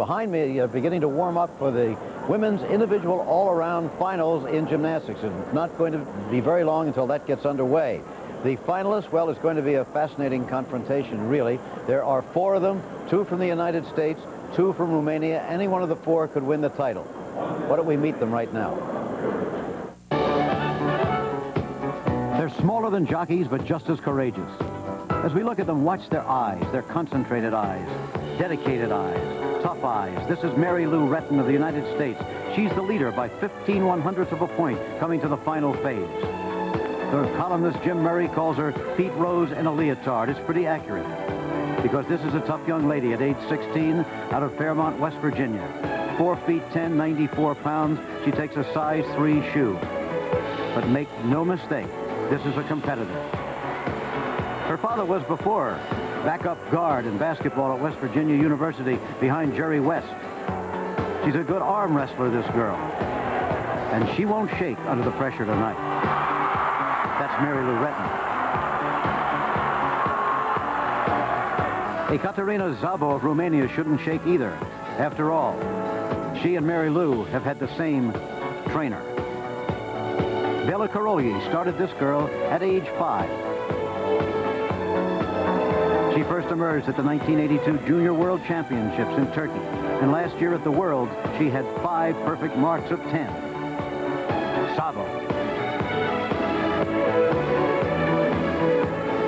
behind me are beginning to warm up for the women's individual all-around finals in gymnastics. It's not going to be very long until that gets underway. The finalists, well, it's going to be a fascinating confrontation, really. There are four of them, two from the United States, two from Romania. Any one of the four could win the title. Why don't we meet them right now? They're smaller than jockeys, but just as courageous. As we look at them, watch their eyes, their concentrated eyes, dedicated eyes, tough eyes. This is Mary Lou Retton of the United States. She's the leader by 15 one-hundredths of a point coming to the final phase. The columnist Jim Murray calls her Pete Rose in a leotard. It's pretty accurate because this is a tough young lady at age 16 out of Fairmont, West Virginia. 4 feet 10, 94 pounds. She takes a size 3 shoe. But make no mistake, this is a competitor. Her father was before backup guard in basketball at West Virginia University behind Jerry West. She's a good arm wrestler, this girl. And she won't shake under the pressure tonight. That's Mary Lou Retton. Ekaterina Szabo of Romania shouldn't shake either. After all, she and Mary Lou have had the same trainer. Bela Karolyi started this girl at age five. Emerged at the 1982 Junior World Championships in Turkey. And last year at the World, she had five perfect marks of 10. Szabo.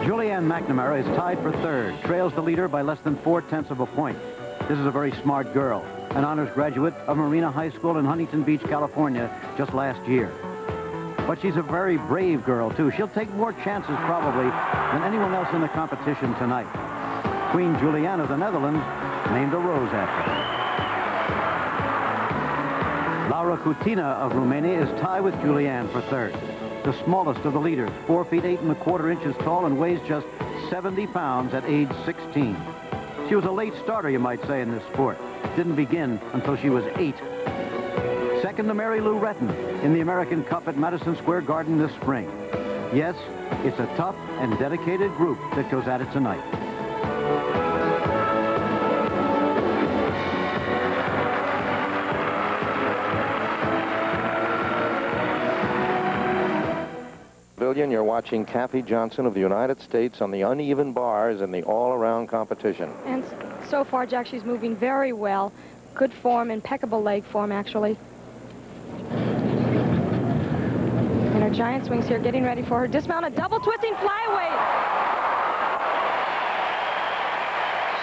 Julianne McNamara is tied for third, trails the leader by less than four-tenths of a point. This is a very smart girl, an honors graduate of Marina High School in Huntington Beach, California, just last year. But she's a very brave girl, too. She'll take more chances, probably, than anyone else in the competition tonight. Queen Juliana of the Netherlands named a rose after her. Laura Cutina of Romania is tied with Julianne for third. The smallest of the leaders, 4 feet 8 and a quarter inches tall and weighs just 70 pounds at age 16. She was a late starter, you might say, in this sport. Didn't begin until she was eight second to Mary Lou Retton in the American Cup at Madison Square Garden this spring. Yes, it's a tough and dedicated group that goes at it tonight. Pavilion, you're watching Kathy Johnson of the United States on the uneven bars in the all-around competition. And so far, Jack, she's moving very well. Good form, impeccable leg form, actually. And her giant swings here, getting ready for her dismount, a double twisting flyaway.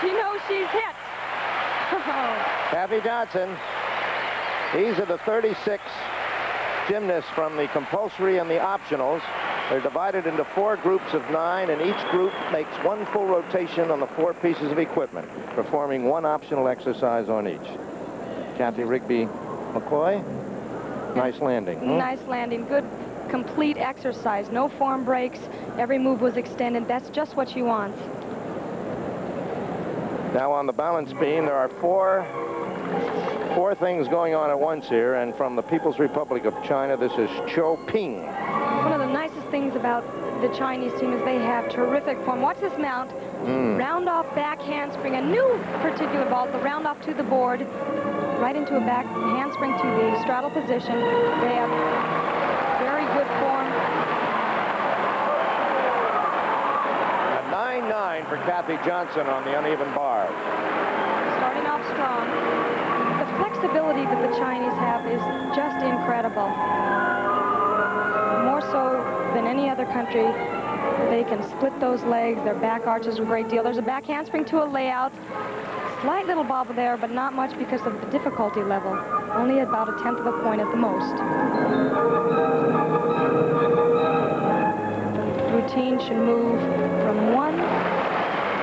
She knows she's hit. Kathy Johnson. These are the 36 gymnasts from the compulsory and the optionals. They're divided into four groups of nine, and each group makes one full rotation on the four pieces of equipment, performing one optional exercise on each. Kathy Rigby McCoy, nice landing. Hmm? Nice landing, good complete exercise, no form breaks, every move was extended. That's just what she wants. Now on the balance beam, there are four four things going on at once here, and from the People's Republic of China, this is Zhou Ping. The nicest things about the Chinese team is they have terrific form. Watch this mount. Mm. Round off back handspring, a new particular ball, the round off to the board, right into a back handspring to the straddle position. They have very good form. A 9-9 for Kathy Johnson on the uneven bar. Starting off strong. The flexibility that the Chinese have is just incredible. More so than any other country. They can split those legs. Their back arches a great deal. There's a back handspring to a layout. Slight little bobble there, but not much because of the difficulty level. Only about a tenth of a point at the most. The routine should move from one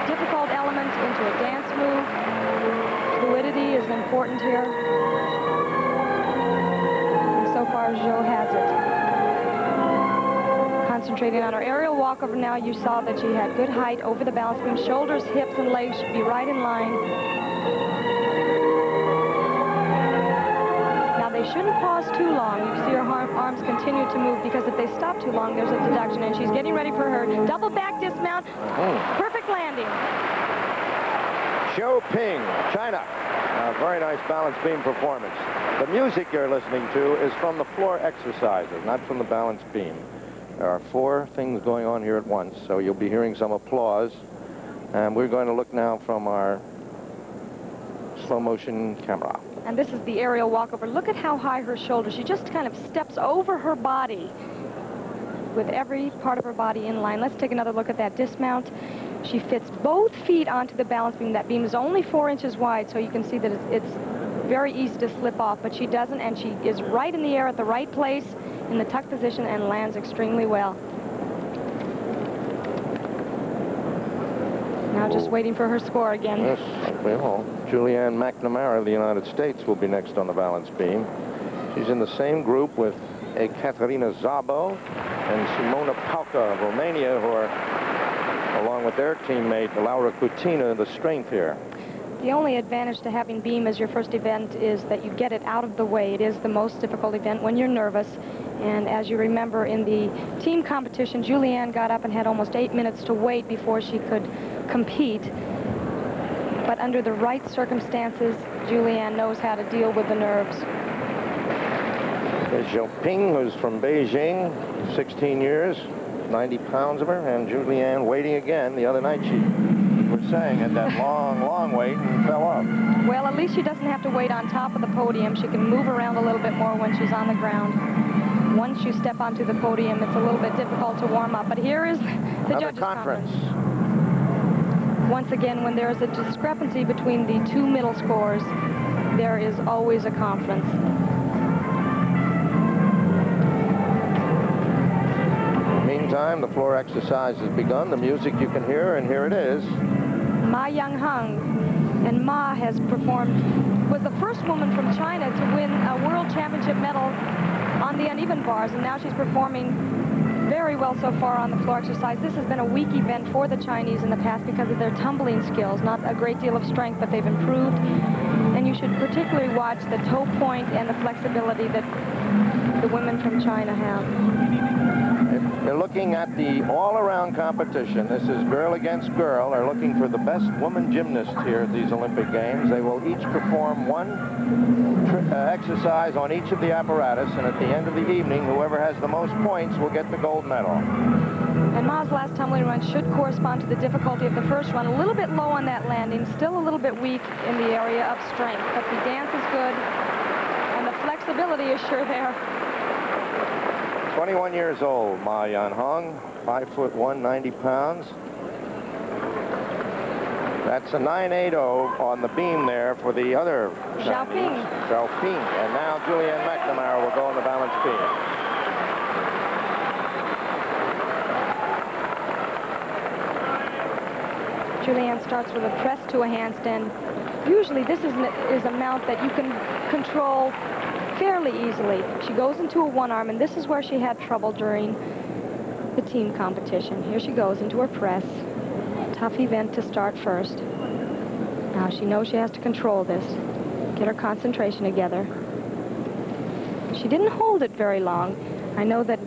difficult element into a dance move. Fluidity is important here. And so far, Zhou has concentrating on her aerial walkover now, you saw that she had good height over the balance beam. Shoulders, hips, and legs should be right in line. Now, they shouldn't pause too long. You see her arms continue to move because if they stop too long, there's a deduction, and she's getting ready for her double back dismount. Oh. Perfect landing. Zhou Ping, China. Uh, very nice balance beam performance. The music you're listening to is from the floor exercises, not from the balance beam. There are four things going on here at once, so you'll be hearing some applause. And we're going to look now from our slow motion camera. And this is the aerial walkover. Look at how high her shoulders. She just kind of steps over her body with every part of her body in line. Let's take another look at that dismount. She fits both feet onto the balance beam. That beam is only four inches wide, so you can see that it's, it's very easy to slip off, but she doesn't, and she is right in the air at the right place in the tuck position and lands extremely well. Now just waiting for her score again. Yes, well, Julianne McNamara of the United States will be next on the balance beam. She's in the same group with Ekaterina Szabo and Simona Palka of Romania, who are, along with their teammate, Laura Cutina, the strength here. The only advantage to having beam as your first event is that you get it out of the way. It is the most difficult event when you're nervous. And as you remember in the team competition, Julianne got up and had almost eight minutes to wait before she could compete. But under the right circumstances, Julianne knows how to deal with the nerves. There's Ping, who's from Beijing, 16 years, 90 pounds of her, and Julianne waiting again. The other night she was saying had that long, long wait and fell off. Well, at least she doesn't have to wait on top of the podium. She can move around a little bit more when she's on the ground. Once you step onto the podium, it's a little bit difficult to warm up. But here is the Another judges' conference. conference. Once again, when there is a discrepancy between the two middle scores, there is always a conference. Meantime, the floor exercise has begun. The music you can hear, and here it is. Ma Yan Hong. And Ma has performed, was the first woman from China to win a world championship medal on the uneven bars, and now she's performing very well so far on the floor exercise. This has been a weak event for the Chinese in the past because of their tumbling skills. Not a great deal of strength, but they've improved. And you should particularly watch the toe point and the flexibility that the women from China have. They're looking at the all-around competition. This is girl against girl. They're looking for the best woman gymnast here at these Olympic Games. They will each perform one uh, exercise on each of the apparatus, and at the end of the evening, whoever has the most points will get the gold medal. And Ma's last tumbling run should correspond to the difficulty of the first run. A little bit low on that landing, still a little bit weak in the area of strength, but the dance is good, and the flexibility is sure there. 21 years old, Ma Yan Hong, 5 foot 1, 90 pounds. That's a 980 on the beam there for the other Zhao Chinese. Ping. Zhou Ping. And now Julianne McNamara will go on the balance beam. Julianne starts with a press to a handstand. Usually this is, an, is a mount that you can control fairly easily. She goes into a one arm, and this is where she had trouble during the team competition. Here she goes into her press. Tough event to start first. Now she knows she has to control this, get her concentration together. She didn't hold it very long. I know that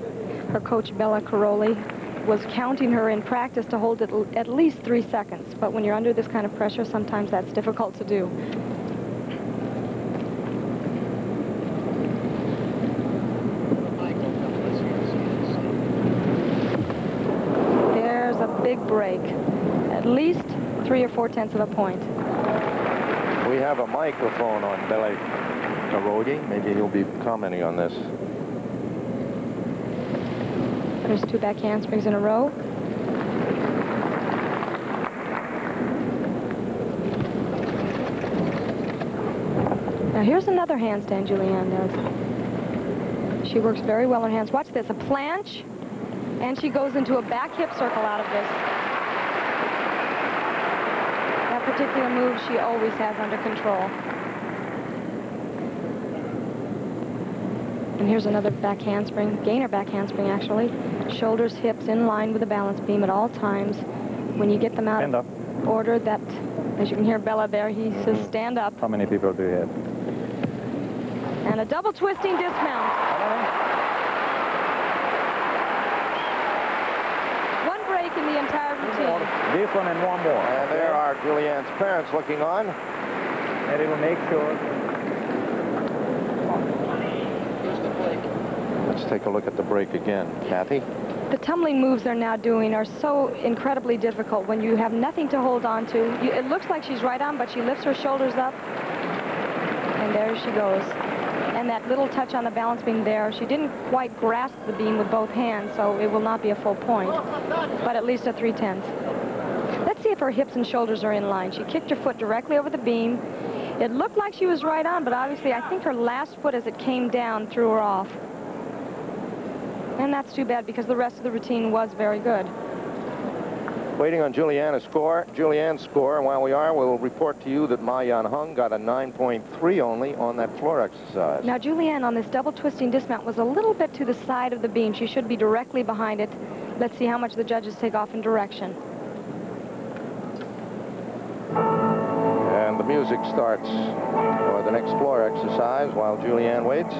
her coach, Bela Karolyi, was counting her in practice to hold it at least three seconds. But when you're under this kind of pressure, sometimes that's difficult to do. There's a big break. At least three or four tenths of a point. We have a microphone on Bela Karolyi. Maybe he'll be commenting on this. There's two back handsprings in a row. Now here's another handstand Julianne does. She works very well on hands. Watch this, a planche, and she goes into a back hip circle out of this. That particular move she always has under control. And here's another back handspring, gainer back handspring actually. Shoulders, hips in line with the balance beam at all times. When you get them out of order, that, as you can hear Bela there, he says stand up. How many people do you have? And a double twisting dismount. One break in the entire routine. This one and one more. And there are Julianne's parents looking on. Mary will make sure. Let's take a look at the break again. Kathy? The tumbling moves they're now doing are so incredibly difficult when you have nothing to hold on to. You, it looks like she's right on, but she lifts her shoulders up, and there she goes. And that little touch on the balance beam there, she didn't quite grasp the beam with both hands, so it will not be a full point, but at least a three-tenths. See if her hips and shoulders are in line. She kicked her foot directly over the beam. It looked like she was right on, but obviously I think her last foot as it came down threw her off. And that's too bad because the rest of the routine was very good. Waiting on Julianne's score. Julianne's score, and while we are, we'll report to you that Ma Yan Hong got a 9.3 only on that floor exercise. Now, Julianne on this double twisting dismount was a little bit to the side of the beam. She should be directly behind it. Let's see how much the judges take off in direction. Music starts for the next floor exercise while Julianne waits.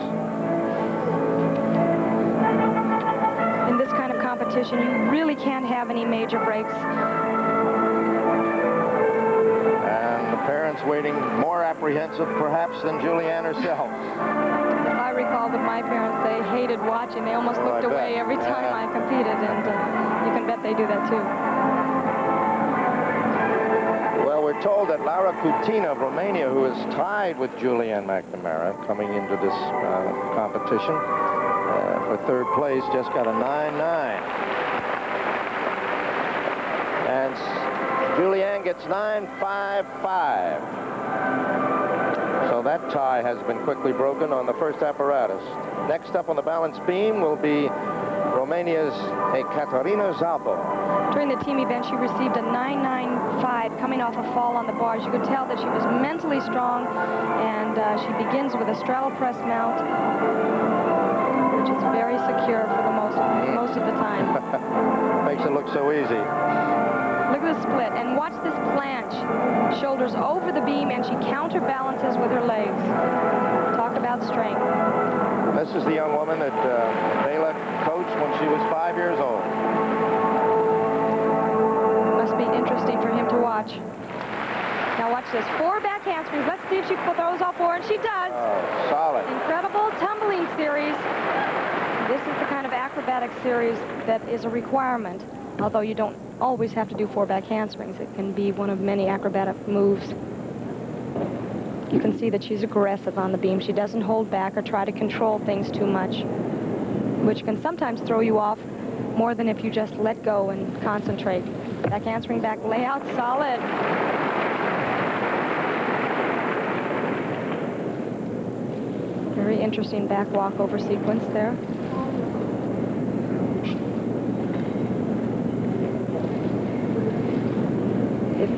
In this kind of competition, you really can't have any major breaks. And the parents waiting more apprehensive, perhaps, than Julianne herself. I recall with my parents, they hated watching. They almost Oh, looked away every time Yeah. I competed, and uh, you can bet they do that too. Told that Lara Cutina of Romania, who is tied with Julianne McNamara coming into this uh, competition uh, for third place, just got a 9-9. And Julianne gets 9-5-5. So that tie has been quickly broken on the first apparatus. Next up on the balance beam will be Romania's Ekaterina Szabo. During the team event, she received a 995 coming off a fall on the bars. You could tell that she was mentally strong, and uh, she begins with a straddle press mount, which is very secure for the most, most of the time. Makes it look so easy. Look at the split, and watch this planche. Shoulders over the beam, and she counterbalances with her legs. Talk about strength. This is the young woman that uh, when she was five years old. Must be interesting for him to watch. Now watch this. Four back handsprings. Let's see if she throws all four, and she does. Oh, solid. Incredible tumbling series. This is the kind of acrobatic series that is a requirement, although you don't always have to do four back handsprings. It can be one of many acrobatic moves. You can see that she's aggressive on the beam. She doesn't hold back or try to control things too much, which can sometimes throw you off more than if you just let go and concentrate. Back answering back layout, solid. Very interesting back walkover sequence there. If,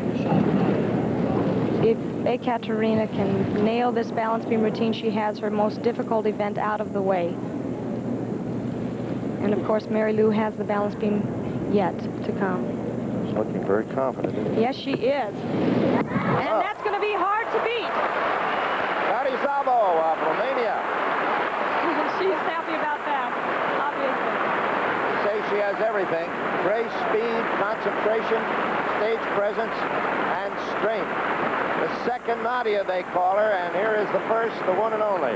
if Ekaterina can nail this balance beam routine, she has her most difficult event out of the way. And of course, Mary Lou has the balance beam yet to come. She's looking very confident. She? Yes, she is. And Oh. that's going to be hard to beat. Kari Szabo of Romania. She's happy about that, obviously. Say she has everything. Grace, speed, concentration, stage presence, and strength. The second Nadia, they call her, and here is the first, the one and only,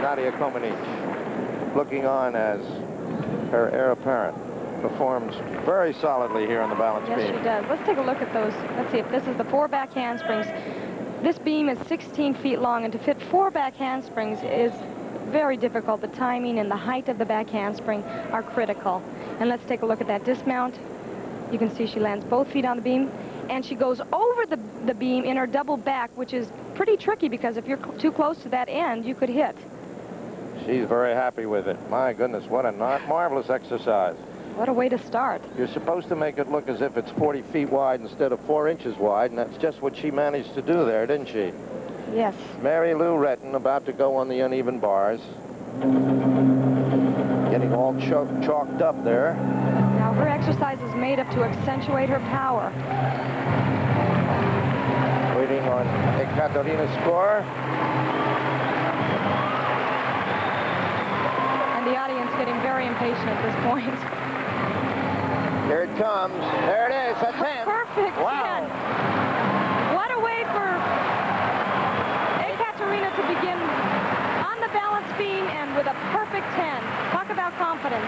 Nadia Comaneci, looking on as her heir apparent. Performs very solidly here on the balance Yes, beam. she does. Let's take a look at those. Let's see if this is the four back handsprings. This beam is 16 feet long, and to fit four back handsprings is very difficult. The timing and the height of the back handspring are critical. And let's take a look at that dismount. You can see she lands both feet on the beam, and she goes over the, the beam in her double back, which is pretty tricky because if you're cl- too close to that end, you could hit. She's very happy with it. My goodness, what a not marvelous exercise. What a way to start. You're supposed to make it look as if it's 40 feet wide instead of four inches wide, and that's just what she managed to do there, didn't she? Yes. Mary Lou Retton about to go on the uneven bars. Getting all cho chalked up there. Now, her exercise is made up to accentuate her power. Waiting on Ekaterina's score. And the audience getting very impatient at this point. Here it comes. There it is, a 10. Perfect Wow. 10. What a way for Katerina to begin on the balance beam and with a perfect 10. Talk about confidence.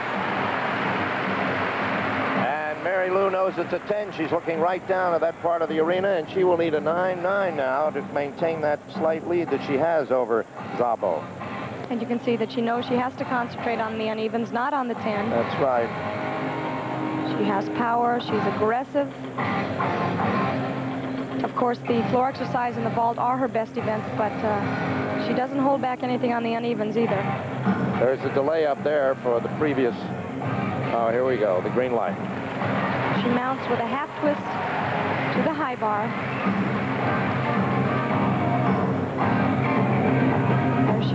And Mary Lou knows it's a 10. She's looking right down at that part of the arena, and she will need a 9-9 now to maintain that slight lead that she has over Szabo. And you can see that she knows she has to concentrate on the unevens, not on the 10. That's right. She has power. She's aggressive. Of course, the floor exercise and the vault are her best events, but uh, she doesn't hold back anything on the unevens either. There's a delay up there for the previous. Oh, here we go, the green light. She mounts with a half twist to the high bar.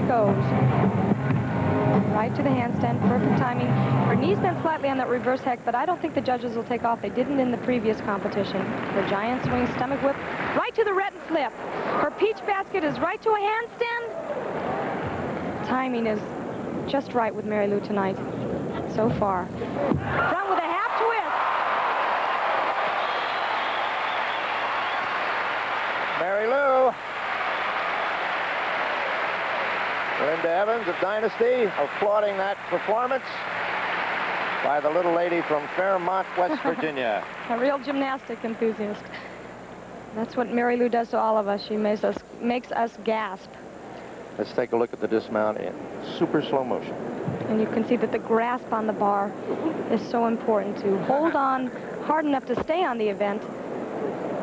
Goes. Right to the handstand, perfect timing. Her knees bent slightly on that reverse hecht, but I don't think the judges will take off. They didn't in the previous competition. Her giant swing stomach whip, right to the Retton flip. Her peach basket is right to a handstand. Timing is just right with Mary Lou tonight, so far. Front with a half twist. Mary Lou. Linda Evans of Dynasty applauding that performance by the little lady from Fairmont, West Virginia. a real gymnastic enthusiast. That's what Mary Lou does to all of us. She makes us, makes us gasp. Let's take a look at the dismount in super slow motion. And you can see that the grasp on the bar is so important to hold on hard enough to stay on the event,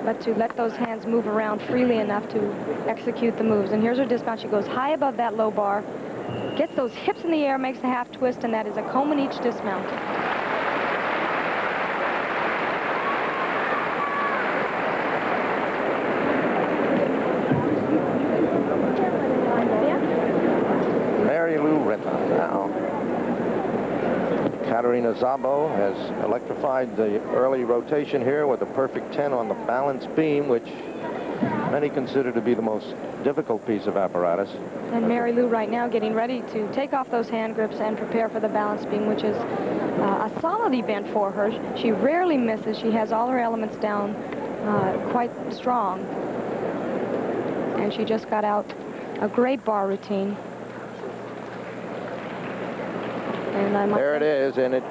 but to let those hands move around freely enough to execute the moves. And here's her dismount. She goes high above that low bar, gets those hips in the air, makes a half twist, and that is a Comaneci dismount. Mary Lou Retton now. Katerina Szabo has electrified the early rotation here with a perfect 10 on the balance beam, which many consider to be the most difficult piece of apparatus. And Mary Lou right now getting ready to take off those hand grips and prepare for the balance beam, which is uh, a solid event for her. She rarely misses. She has all her elements down uh, quite strong. And she just got out a great bar routine. And I There it is, and it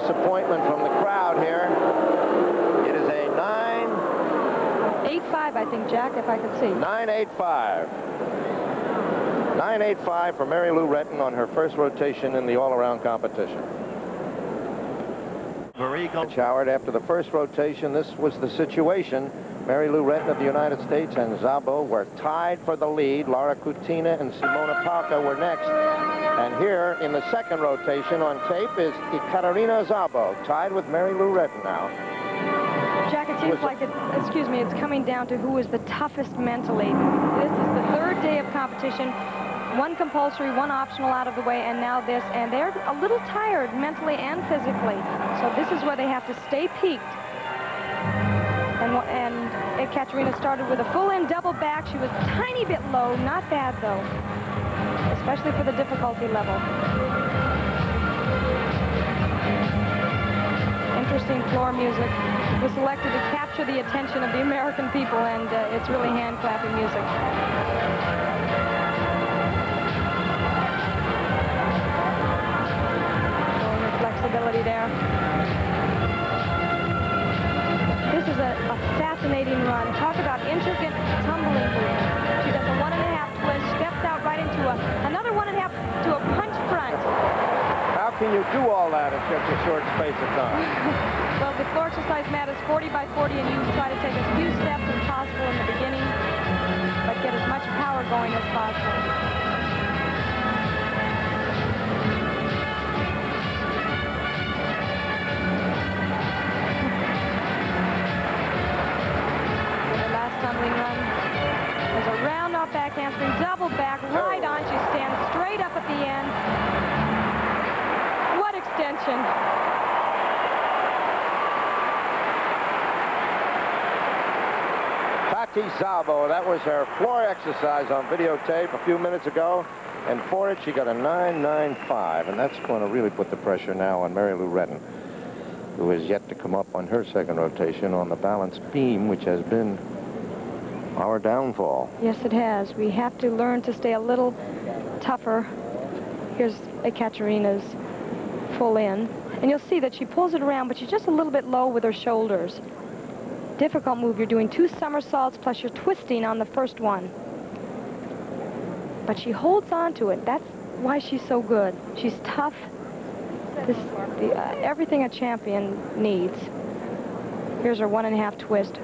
disappointment from the crowd here. It is a 9 8-5, I think, Jack, if I could see. 985. 985 for Mary Lou Retton on her first rotation in the all-around competition. Marie Rich Howard, after the first rotation, this was the situation. Mary Lou Retton of the United States and Szabo were tied for the lead. Laura Cutina and Simona Palka were next. And here in the second rotation on tape is Ekaterina Szabo, tied with Mary Lou Retton now. Jack, it seems like it, excuse me, it's coming down to who is the toughest mentally. This is the third day of competition. One compulsory, one optional out of the way, and now this. And they're a little tired mentally and physically. So this is where they have to stay peaked. And, and Ekaterina started with a full in double back. She was a tiny bit low, not bad though, especially for the difficulty level. Interesting floor music was selected to capture the attention of the American people, and uh, it's really hand-clapping music. Flexibility there. This is a, a fascinating run. Talk about intricate tumbling moves. She does a one and a half twist, steps out right into a, another one and a half to a punch front. How can you do all that in such a short space of time? Well, the floor exercise mat is 40 by 40, and you try to take as few steps as possible in the beginning, but get as much power going as possible. For the last tumbling run, there's a round back handspring, double back, right on. She stands straight up at the end. What extension. Tati Szabo, that was her floor exercise on videotape a few minutes ago. And for it, she got a 9.95. And that's going to really put the pressure now on Mary Lou Retton, who is yet to come up on her second rotation on the balance beam, which has been Our downfall. Yes, it has. We have to learn to stay a little tougher. Here's Ekaterina's full in. And you'll see that she pulls it around, but she's just a little bit low with her shoulders. Difficult move. You're doing two somersaults, plus you're twisting on the first one. But she holds on to it. That's why she's so good. She's tough. This, the, uh, everything a champion needs. Here's her one and a half twist.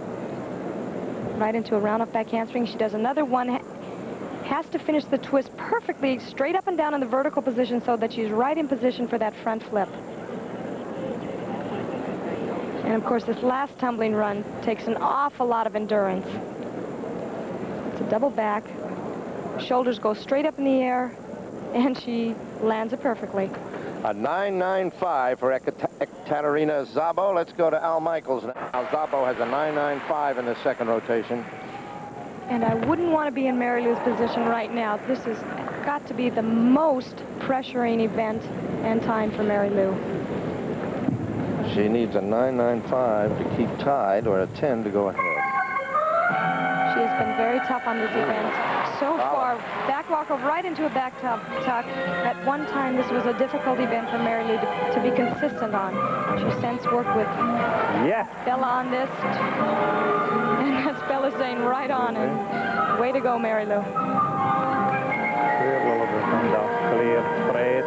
Right into a round up back handspring. She does another one. Has to finish the twist perfectly straight up and down in the vertical position so that she's right in position for that front flip. And of course, this last tumbling run takes an awful lot of endurance. It's a double back. Shoulders go straight up in the air, and she lands it perfectly. A 995 for Ekaterina Szabo. Let's go to Al Michaels now. Szabo has a 995 in the second rotation. And I wouldn't want to be in Mary Lou's position right now. This has got to be the most pressuring event and time for Mary Lou. She needs a 995 to keep tied or a 10 to go ahead. She has been very tough on this event. So far, back walk right into a back tuck. tuck. At one time, this was a difficult event for Mary Lou to, to be consistent on. She since worked with yes. Bela on this. And that's Bela saying right on. And way to go, Mary Lou. Clear, little bit, clear, straight.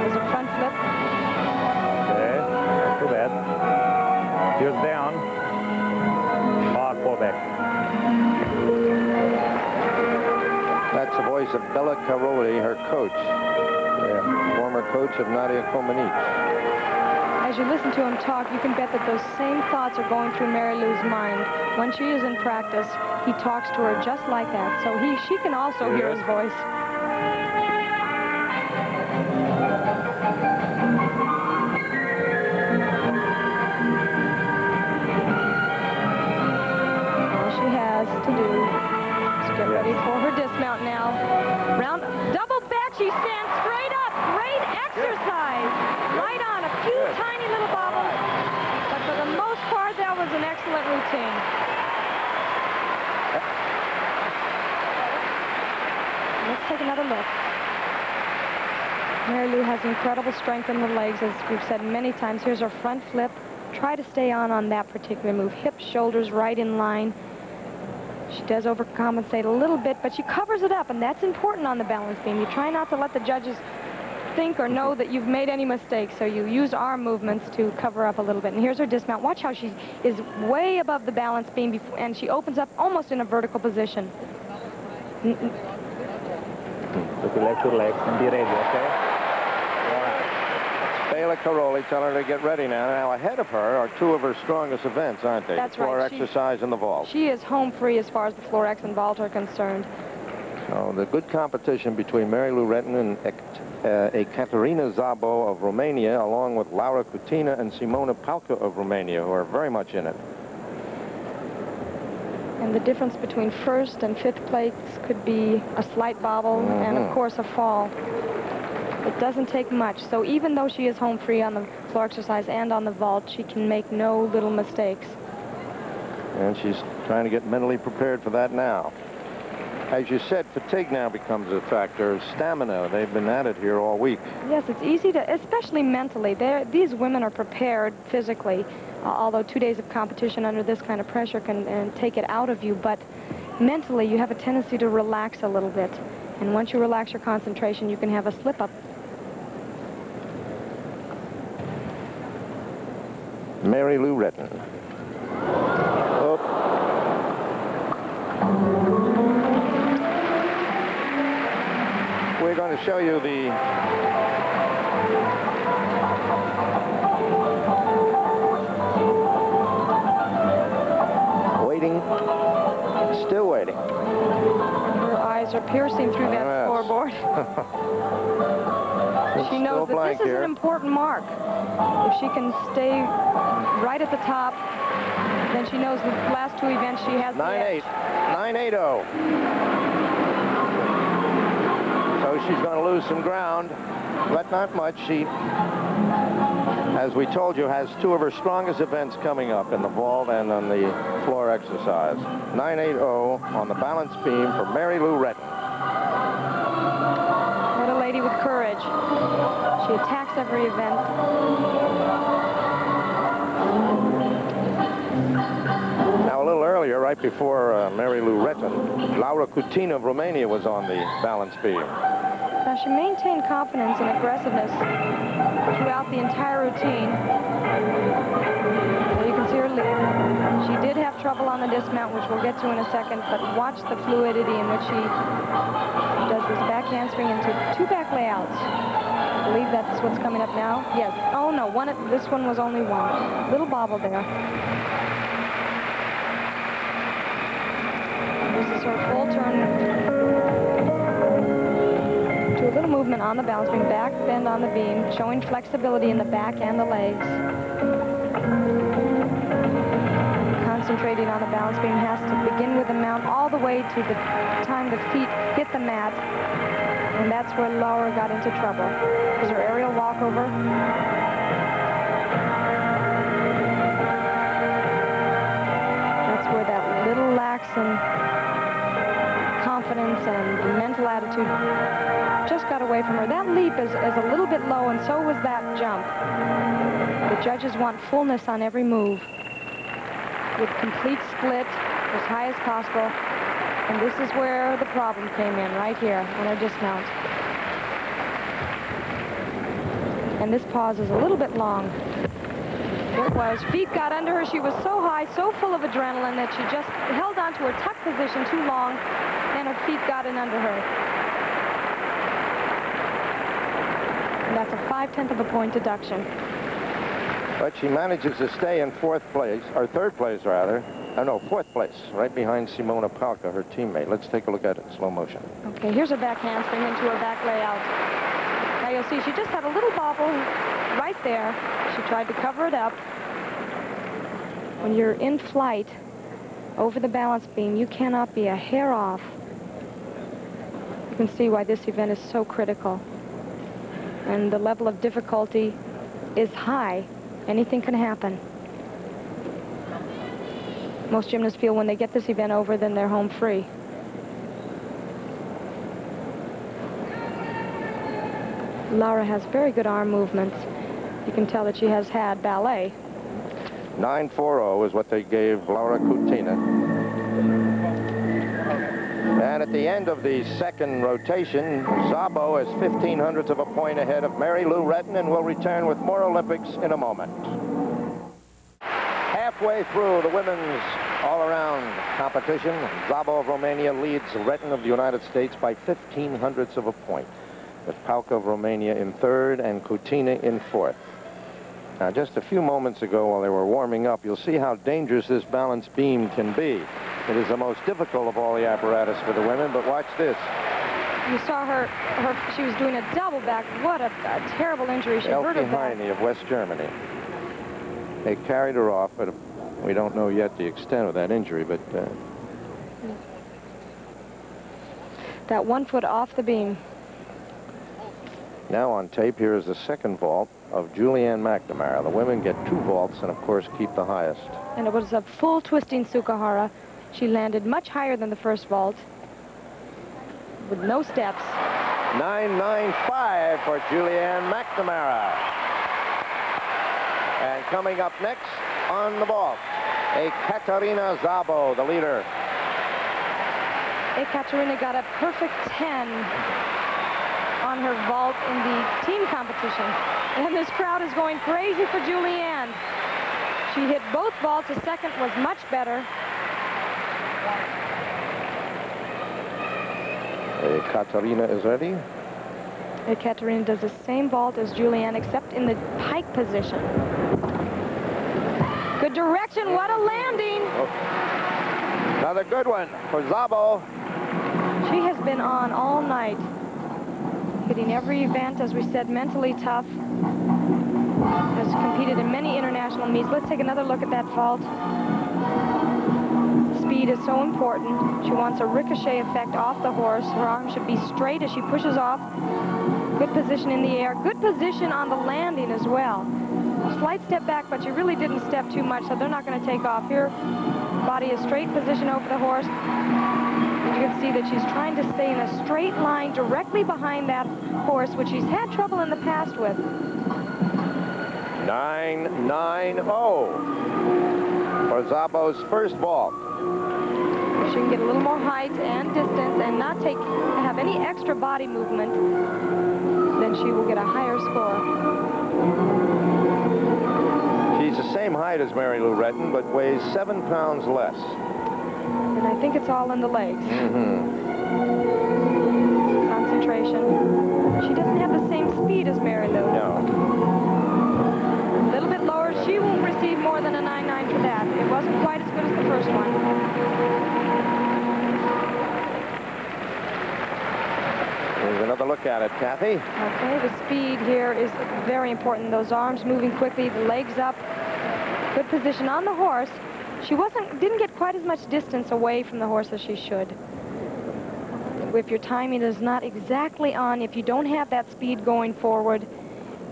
There's a front flip. Okay, not too bad. Here's down. Hard back. That's the voice of Bela Karolyi, her coach. Yeah, former coach of Nadia Comaneci. You listen to him talk, you can bet that those same thoughts are going through Mary Lou's mind. When she is in practice, he talks to her just like that. So he, she can also yes. hear his voice. All she has to do. Let's get ready for her dismount now. Round, double back, she stands straight up. Great exercise. Right on, a few tiny little bobbles. But for the most part, that was an excellent routine. Let's take another look. Mary Lou has incredible strength in the legs, as we've said many times. Here's her front flip. Try to stay on on that particular move. Hips, shoulders right in line. She does overcompensate a little bit, but she covers it up, and that's important on the balance beam. You try not to let the judges think or know that you've made any mistakes, so you use arm movements to cover up a little bit. And here's her dismount. Watch how she is way above the balance beam, and she opens up almost in a vertical position. Look your legs to legs and be ready, okay? Bela Karolyi telling her to get ready now. Now, ahead of her are two of her strongest events, aren't they? That's the floor right. exercise and the vault. She is home free as far as the floor X and vault are concerned. So the good competition between Mary Lou Retton and uh, Ekaterina Szabo of Romania, along with Laura Cutina and Simona Palka of Romania, who are very much in it. And the difference between first and fifth place could be a slight bobble mm -hmm. and, of mm-hmm. course, a fall. It doesn't take much. So even though she is home free on the floor exercise and on the vault, she can make no little mistakes. And she's trying to get mentally prepared for that now. As you said, fatigue now becomes a factor. Stamina, they've been at it here all week. Yes, it's easy to, especially mentally. They're, these women are prepared physically, although two days of competition under this kind of pressure can take it out of you. But mentally, you have a tendency to relax a little bit. And once you relax your concentration, you can have a slip-up Mary Lou Retton. Oh. We're going to show you the still waiting. Her eyes are piercing through that yes. scoreboard. she knows that this is an important mark. If she can stay right at the top, then she knows the last two events she has 9-8. 9-8-0. So she's going to lose some ground, but not much. She as we told you, has two of her strongest events coming up in the vault and on the floor exercise. 980 on the balance beam for Mary Lou Retton. What a lady with courage. She attacks every event. Now, a little earlier, right before uh, Mary Lou Retton, Laura Cutina of Romania was on the balance beam. Now, she maintained confidence and aggressiveness throughout the entire routine. You can see her lead. She did have trouble on the dismount, which we'll get to in a second, but watch the fluidity in which she does this back handspring into two back layouts. I believe that's what's coming up now. Yes. Oh, no. One. This one was only one. Little bobble there. This is her full turn little movement on the balance beam, back bend on the beam, showing flexibility in the back and the legs. Concentrating on the balance beam has to begin with the mount all the way to the time the feet hit the mat. And that's where Laura got into trouble. Is her aerial walkover. That's where that little lax in confidence and mental attitude just got away from her. That leap is, is a little bit low, and so was that jump. The judges want fullness on every move with complete split as high as possible. And this is where the problem came in, right here on her dismount. And this pause is a little bit long. It was. Feet got under her. She was so high, so full of adrenaline that she just held on to her tuck position too long, and her feet got in under her. That's a five-tenth of a point deduction. But she manages to stay in fourth place, or third place, rather. Oh, no, fourth place, right behind Simona Palka, her teammate. Let's take a look at it in slow motion. Okay, here's her back handspring into her back layout. Now you'll see she just had a little bobble right there. She tried to cover it up. When you're in flight over the balance beam, you cannot be a hair off. You can see why this event is so critical. And the level of difficulty is high. Anything can happen. Most gymnasts feel when they get this event over, then they're home free. Laura has very good arm movements. You can tell that she has had ballet. 940 is what they gave Laura Cutina. And at the end of the second rotation, Szabo is 15 hundredths of a point ahead of Mary Lou Retton and will return with more Olympics in a moment. Halfway through the women's all-around competition, Szabo of Romania leads Retton of the United States by 15 hundredths of a point, with Palka of Romania in third and Cutina in fourth. Now, just a few moments ago while they were warming up, you'll see how dangerous this balance beam can be. It is the most difficult of all the apparatus for the women, but watch this. You saw her, her she was doing a double back. What a, a terrible injury. She Elke. Heine of West Germany. They carried her off, but we don't know yet the extent of that injury, but uh, That one foot off the beam. now on tape, here is the second vault of Julianne McNamara. The women get two vaults and, of course, keep the highest. And it was a full twisting Tsukahara. She landed much higher than the first vault with no steps. 995 for Julianne McNamara. And coming up next on the vault, a Katarina Szabo, the leader. Ekaterina got a perfect 10 on her vault in the team competition. And this crowd is going crazy for Julianne. She hit both vaults. The second was much better. Katarina is ready. Ekaterina does the same vault as Julianne, except in the pike position. Good direction. What a landing. Oh, another good one for Szabo. She has been on all night, hitting every event, as we said, mentally tough. Has competed in many international meets. Let's take another look at that vault. Speed is so important. She wants a ricochet effect off the horse. Her arm should be straight as she pushes off. Good position in the air. Good position on the landing as well. slight step back, but she really didn't step too much, so they're not going to take off here. Body is straight position over the horse. And you can see that she's trying to stay in a straight line directly behind that horse, which she's had trouble in the past with. 9-9-0 for Szabo's first ball. If she can get a little more height and distance and not take have any extra body movement, then she will get a higher score. She's the same height as Mary Lou Retton, but weighs seven pounds less. And I think it's all in the legs. Mm-hmm. Concentration. She doesn't have the same speed as Mary Lou. No. A little bit lower. She won't receive more than a 9-9 for that. It wasn't quite as good as the first one. Another look at it, Kathy. Okay, the speed here is very important. Those arms moving quickly, the legs up. Good position on the horse. She wasn't, didn't get quite as much distance away from the horse as she should. If your timing is not exactly on, if you don't have that speed going forward,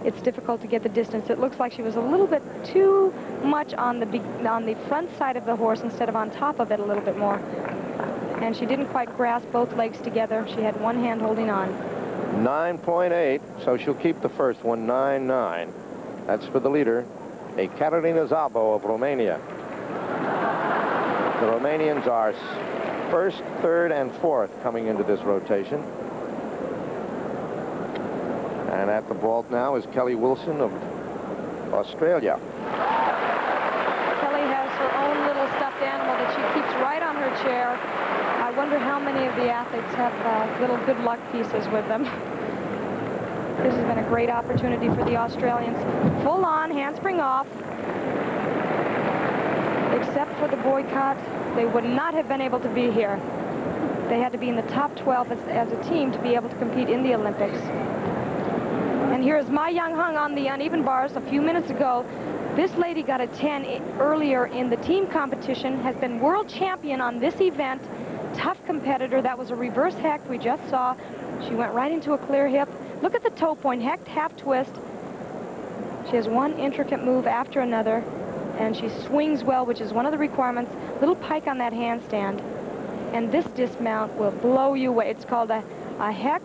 it's difficult to get the distance. It looks like she was a little bit too much on the on the front side of the horse instead of on top of it a little bit more. And she didn't quite grasp both legs together. She had one hand holding on. 9.8, so she'll keep the first one, 9-9. That's for the leader, a Caterina Szabo of Romania. The Romanians are first, third, and fourth coming into this rotation. And at the vault now is Kelly Wilson of Australia. Kelly has her own little stuffed animal that she keeps right on her chair. I wonder how many of the athletes have uh, little good luck pieces with them. This has been a great opportunity for the Australians. Full on, handspring off. Except for the boycott, they would not have been able to be here. They had to be in the top 12 as, as a team to be able to compete in the Olympics. And here's Ma Yan Hong on the uneven bars a few minutes ago. This lady got a 10 earlier in the team competition, has been world champion on this event. Tough competitor. That was a reverse hecht we just saw. She went right into a clear hip. Look at the toe point, hecht, half twist. She has one intricate move after another, and she swings well, which is one of the requirements. Little pike on that handstand. And this dismount will blow you away. It's called a, a hecht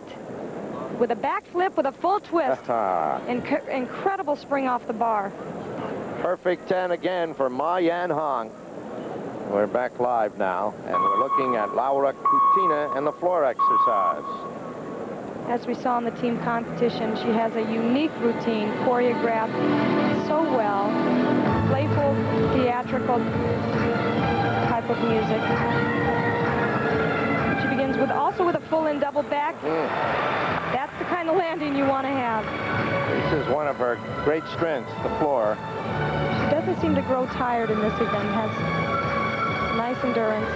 with a backflip with a full twist. Ah. Inc- incredible spring off the bar. Perfect 10 again for Ma Yan Hong. We're back live now, and we're looking at Laura Cutina and the floor exercise. As we saw in the team competition, she has a unique routine, choreographed so well, playful, theatrical type of music. She begins with also with a full in double back. Hmm. That's the kind of landing you want to have. This is one of her great strengths, the floor. She doesn't seem to grow tired in this event, has nice endurance.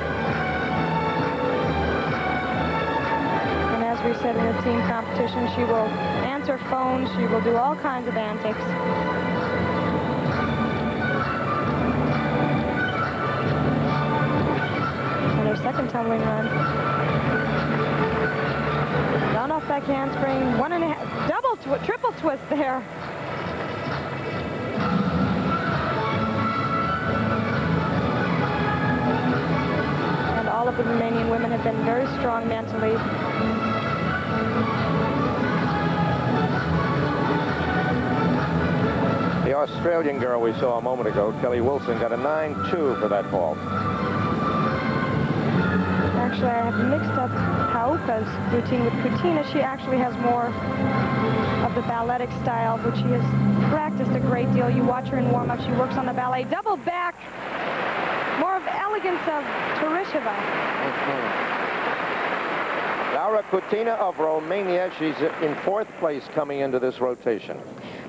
And as we said in the team competition, she will answer phones, she will do all kinds of antics. And her second tumbling run. Down off back handspring, one and a half, double, twi- triple twist there. All of the Romanian women have been very strong mentally. The Australian girl we saw a moment ago, Kelly Wilson, got a 9-2 for that vault. Actually, I have mixed up Pauca's routine with Cutina. She actually has more of the balletic style, which she has practiced a great deal. You watch her in warm-up. She works on the ballet. Double back. Of elegance of Tourischeva. Mm-hmm. Laura Cutina of Romania, she's in fourth place coming into this rotation.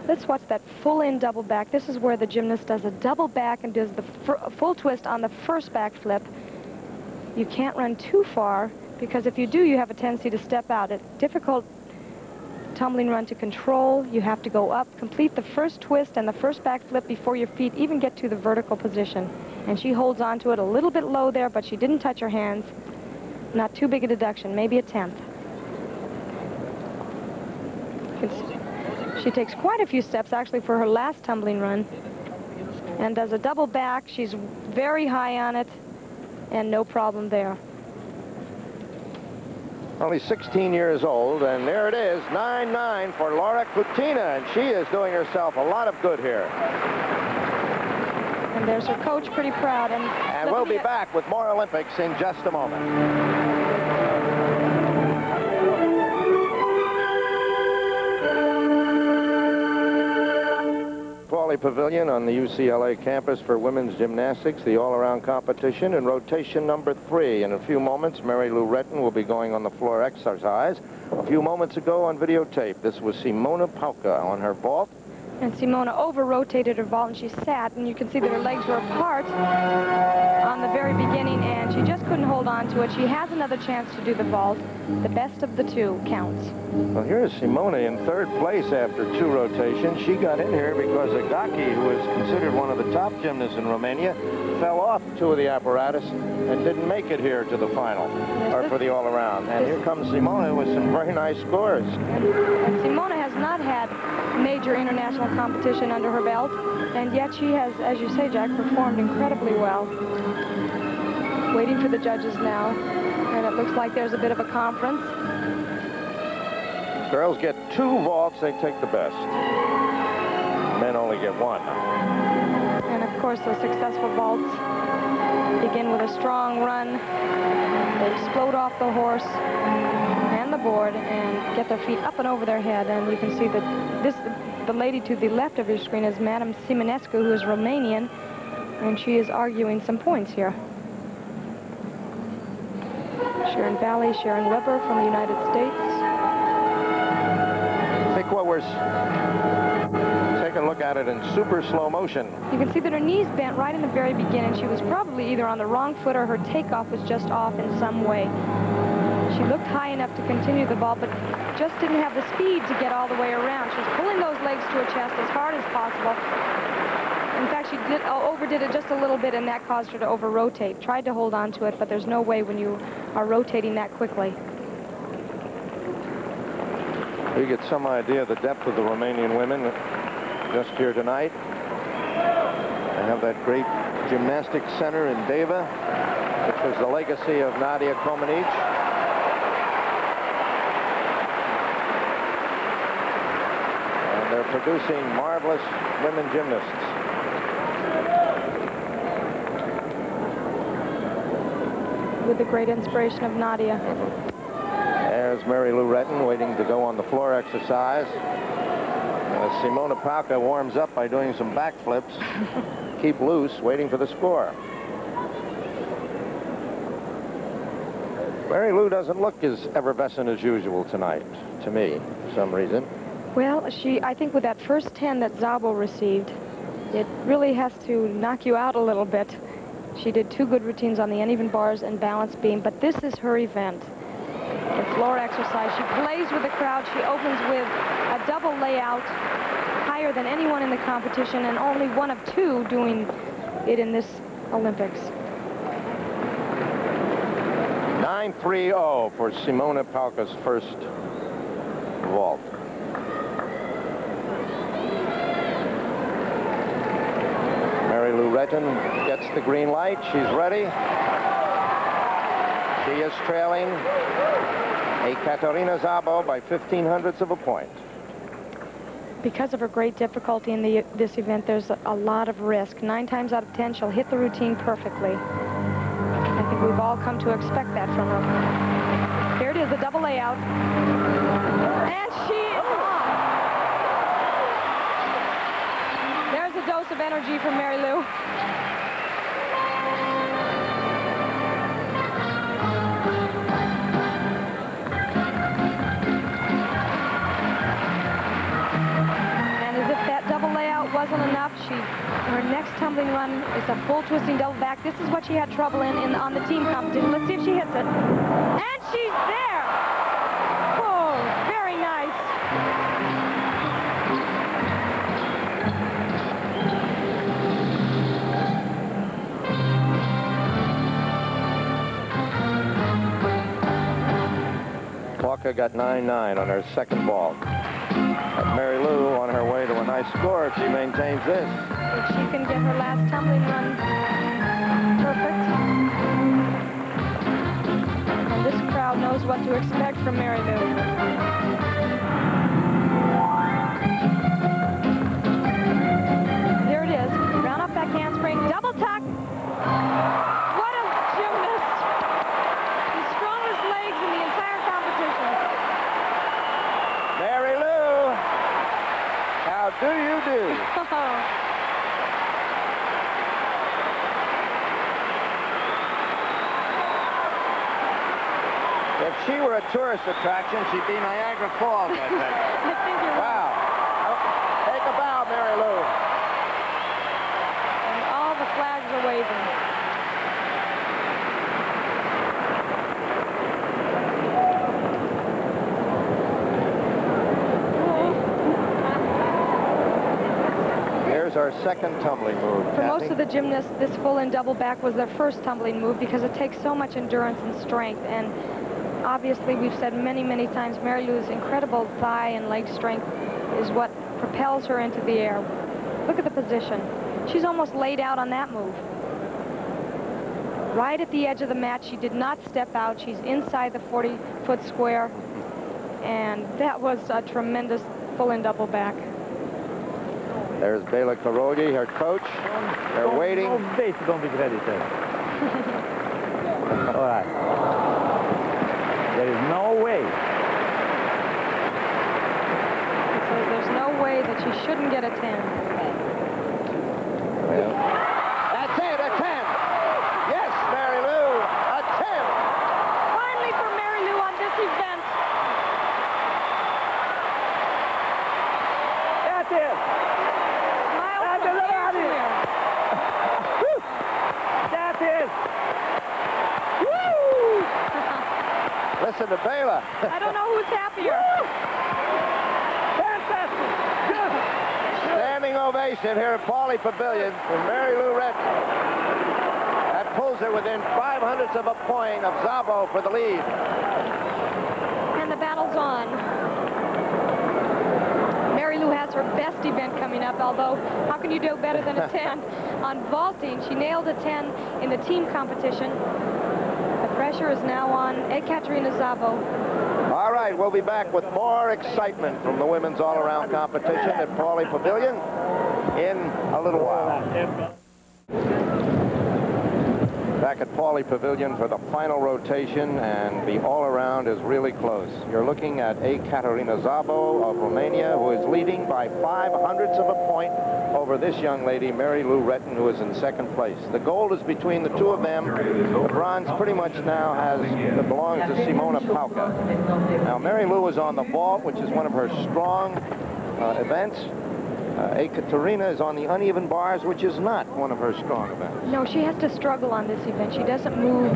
Let's watch that full in double back. This is where the gymnast does a double back and does the full twist on the first back flip. You can't run too far because if you do, you have a tendency to step out. It's difficult tumbling run to control. You have to go up, complete the first twist and the first back flip before your feet even get to the vertical position. And she holds on to it a little bit low there, but she didn't touch her hands. Not too big a deduction, maybe a tenth. You can s- She takes quite a few steps, actually, for her last tumbling run. And does a double back. She's very high on it, and no problem there. Only 16 years old, and there it is, 9-9 for Laura Cutina, and she is doing herself a lot of good here. And there's her coach pretty proud. And, and we'll be back with more Olympics in just a moment. Pauley Pavilion on the UCLA campus for women's gymnastics, the all-around competition in rotation number three. In a few moments, Mary Lou Retton will be going on the floor exercise. A few moments ago on videotape, this was Simona Pauca on her vault. And Simona over-rotated her vault, and she sat, and you can see that her legs were apart on the very beginning, and she just couldn't hold on to it. She has another chance to do the vault. The best of the two counts. Well, here's Simona in third place after two rotations. She got in here because Agache, who is considered one of the top gymnasts in Romania, fell off two of the apparatus and didn't make it here to the final, yes, or for the all-around. And here comes Simona with some very nice scores. Simona has not had major international competition under her belt, and yet she has, as you say, Jack, performed incredibly well. Waiting for the judges now, and it looks like there's a bit of a conference. Girls get two vaults, they take the best. Men only get one. And of course, the successful vaults begin with a strong run. They explode off the horse and the board and get their feet up and over their head. And you can see that this, the lady to the left of your screen is Madame Simionescu, who is Romanian, and she is arguing some points here. Sharon Valley, Sharon Weber from the United States. I think what we're taking a look at it in super slow motion. You can see that her knees bent right in the very beginning. She was probably either on the wrong foot or her takeoff was just off in some way. She looked high enough to continue the ball, but just didn't have the speed to get all the way around. She's pulling those legs to her chest as hard as possible. In fact, she did, uh, overdid it just a little bit, and that caused her to over-rotate. Tried to hold on to it, but there's no way when you are rotating that quickly. You get some idea of the depth of the Romanian women just here tonight. They have that great gymnastics center in Deva, which was the legacy of Nadia Comaneci. And they're producing marvelous women gymnasts. With the great inspiration of Nadia. There's Mary Lou Retton waiting to go on the floor exercise. Uh, Simona Pauca warms up by doing some backflips. Keep loose, waiting for the score. Mary Lou doesn't look as effervescent as usual tonight, to me, for some reason. Well, she, I think with that first 10 that Szabo received, it really has to knock you out a little bit. She did two good routines on the uneven bars and balance beam, but this is her event. The floor exercise, she plays with the crowd. She opens with a double layout higher than anyone in the competition and only one of two doing it in this Olympics. 9-3-0 for Simona Pauca's first vault. Lou Retton gets the green light. She's ready. She is trailing a Katerina Szabo by 15 hundredths of a point. Because of her great difficulty in the, this event, there's a, a lot of risk. Nine times out of ten, she'll hit the routine perfectly. I think we've all come to expect that from her. Here it is, the double layout. And she is off. Dose of energy from Mary Lou. And as if that double layout wasn't enough. She, her next tumbling run is a full twisting double back. This is what she had trouble in, in on the team competition. Let's see if she hits it. And she's there. Walker got 9-9 on her second ball. Mary Lou on her way to a nice score if she maintains this. If she can get her last tumbling run perfect. And this crowd knows what to expect from Mary Lou. There it is. Round off back handspring, double tuck. What a gymnast. The strongest legs in the entire competition. Mary Lou, how do you do? If she were a tourist attraction, she'd be Niagara Falls, I think. I think you're right. Wow. Oh, take a bow, Mary Lou. And all the flags are waving. Here's our second tumbling move. For most of the gymnasts, this full and double back was their first tumbling move because it takes so much endurance and strength. And obviously, we've said many, many times, Mary Lou's incredible thigh and leg strength is what propels her into the air. Look at the position. She's almost laid out on that move. Right at the edge of the mat, she did not step out. She's inside the 40-foot square. And that was a tremendous full in double back. There's Bela Karolyi, her coach. They're waiting. No base, don't be credited. All right. There is no way. So there's no way that she shouldn't get a 10. Well, That's it, a 10. Yes, Mary Lou, a 10. Finally for Mary Lou on this event. That's it. Smile That's from a ear to lot. ear. That's it. Listen to Bela. I don't know who's happier. Fantastic. Standing ovation here at Pauley Pavilion for Mary Lou Retton. That pulls her within five hundredths of a point of Szabo for the lead. And the battle's on. Mary Lou has her best event coming up, although how can you do better than a 10? On vaulting, she nailed a 10 in the team competition. Pressure is now on Ekaterina Szabo. All right, we'll be back with more excitement from the women's all-around competition at Pauley Pavilion in a little while. Back at Pauley Pavilion for the final rotation, and the all-around is really close. You're looking at Ekaterina Szabo of Romania, who is leading by five hundredths of a point over this young lady, Mary Lou Retton, who is in second place. The gold is between the two of them. The bronze pretty much now has belongs to Simona Pauca. Now, Mary Lou is on the vault, which is one of her strong uh, events. Uh, Ekaterina is on the uneven bars, which is not one of her strong events. No, she has to struggle on this event. She doesn't move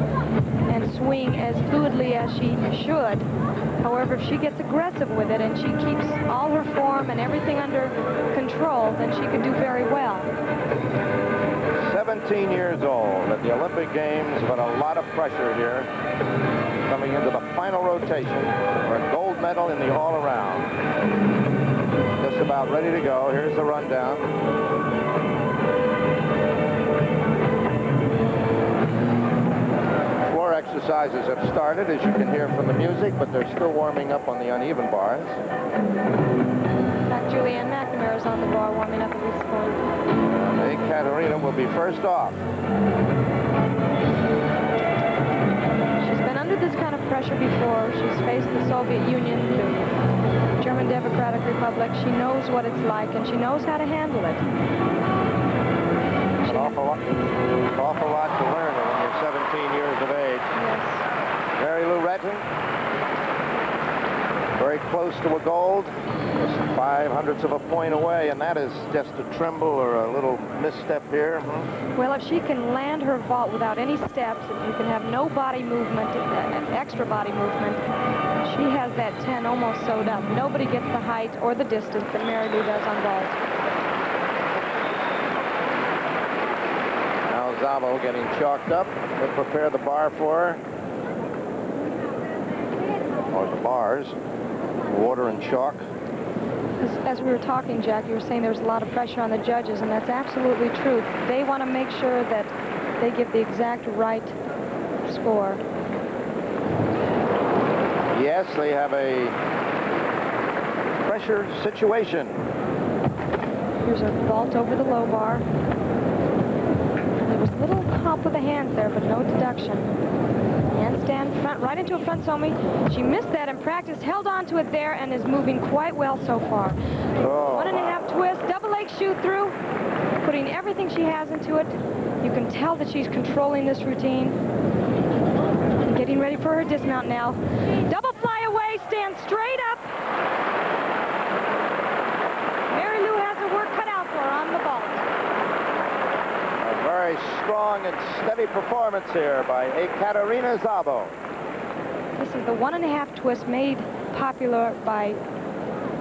and swing as fluidly as she should. However, if she gets aggressive with it and she keeps all her form and everything under control, then she can do very well. 17 years old at the Olympic Games, but a lot of pressure here coming into the final rotation for a gold medal in the all-around. Just about ready to go. Here's the rundown. Floor exercises have started, as you can hear from the music, but they're still warming up on the uneven bars. Julianne McNamara is on the bar warming up at this point. Ekaterina will be first off. She's been under this kind of pressure before. She's faced the Soviet Union, the German Democratic Republic. She knows what it's like, and she knows how to handle it. She An awful lot, awful lot to learn when you're 17 years of age. yes. Mary Lou Retton, very close to a gold, five hundredths of a point away, and that is just a tremble or a little misstep here. Well, if she can land her vault without any steps, if you can have no body movement, extra body movement, she has that 10 almost sewed up. Nobody gets the height or the distance that Mary Lou does on vault. Now Szabo getting chalked up. They prepare the bar for her. Or the bars, water and chalk. As, as we were talking, Jack, you were saying there's a lot of pressure on the judges, and that's absolutely true. They want to make sure that they give the exact right score. Yes, they have a pressure situation. Here's a vault over the low bar. There was a little hop with the hands there, but no deduction. Handstand front, right into a front somi. She missed that in practice, held on to it there, and is moving quite well so far. Oh, One and a wow. half twist, double leg shoot through, putting everything she has into it. You can tell that she's controlling this routine. Getting ready for her dismount now. Double fly away, stand straight up. Mary Lou has her work cut out for her on the vault. A very strong and steady performance here by Ekaterina Szabo. Is the one and a half twist made popular by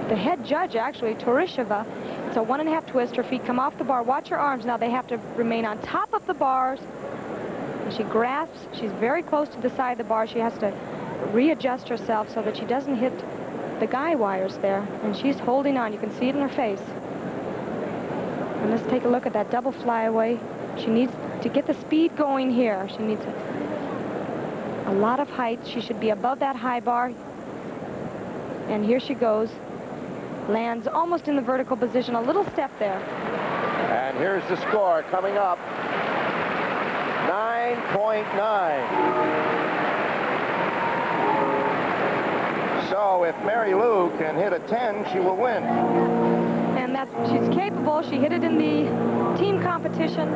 the head judge, actually, Tourischeva. It's a one and a half twist. Her feet come off the bar. Watch her arms. Now they have to remain on top of the bars. And she grasps. She's very close to the side of the bar. She has to readjust herself so that she doesn't hit the guy wires there. And she's holding on. You can see it in her face. And let's take a look at that double flyaway. She needs to get the speed going here. She needs a, a lot of height. She should be above that high bar. And here she goes. Lands almost in the vertical position. A little step there. And here's the score coming up. 9.9. So if Mary Lou can hit a 10, she will win. And that's she's capable. She hit it in the team competition.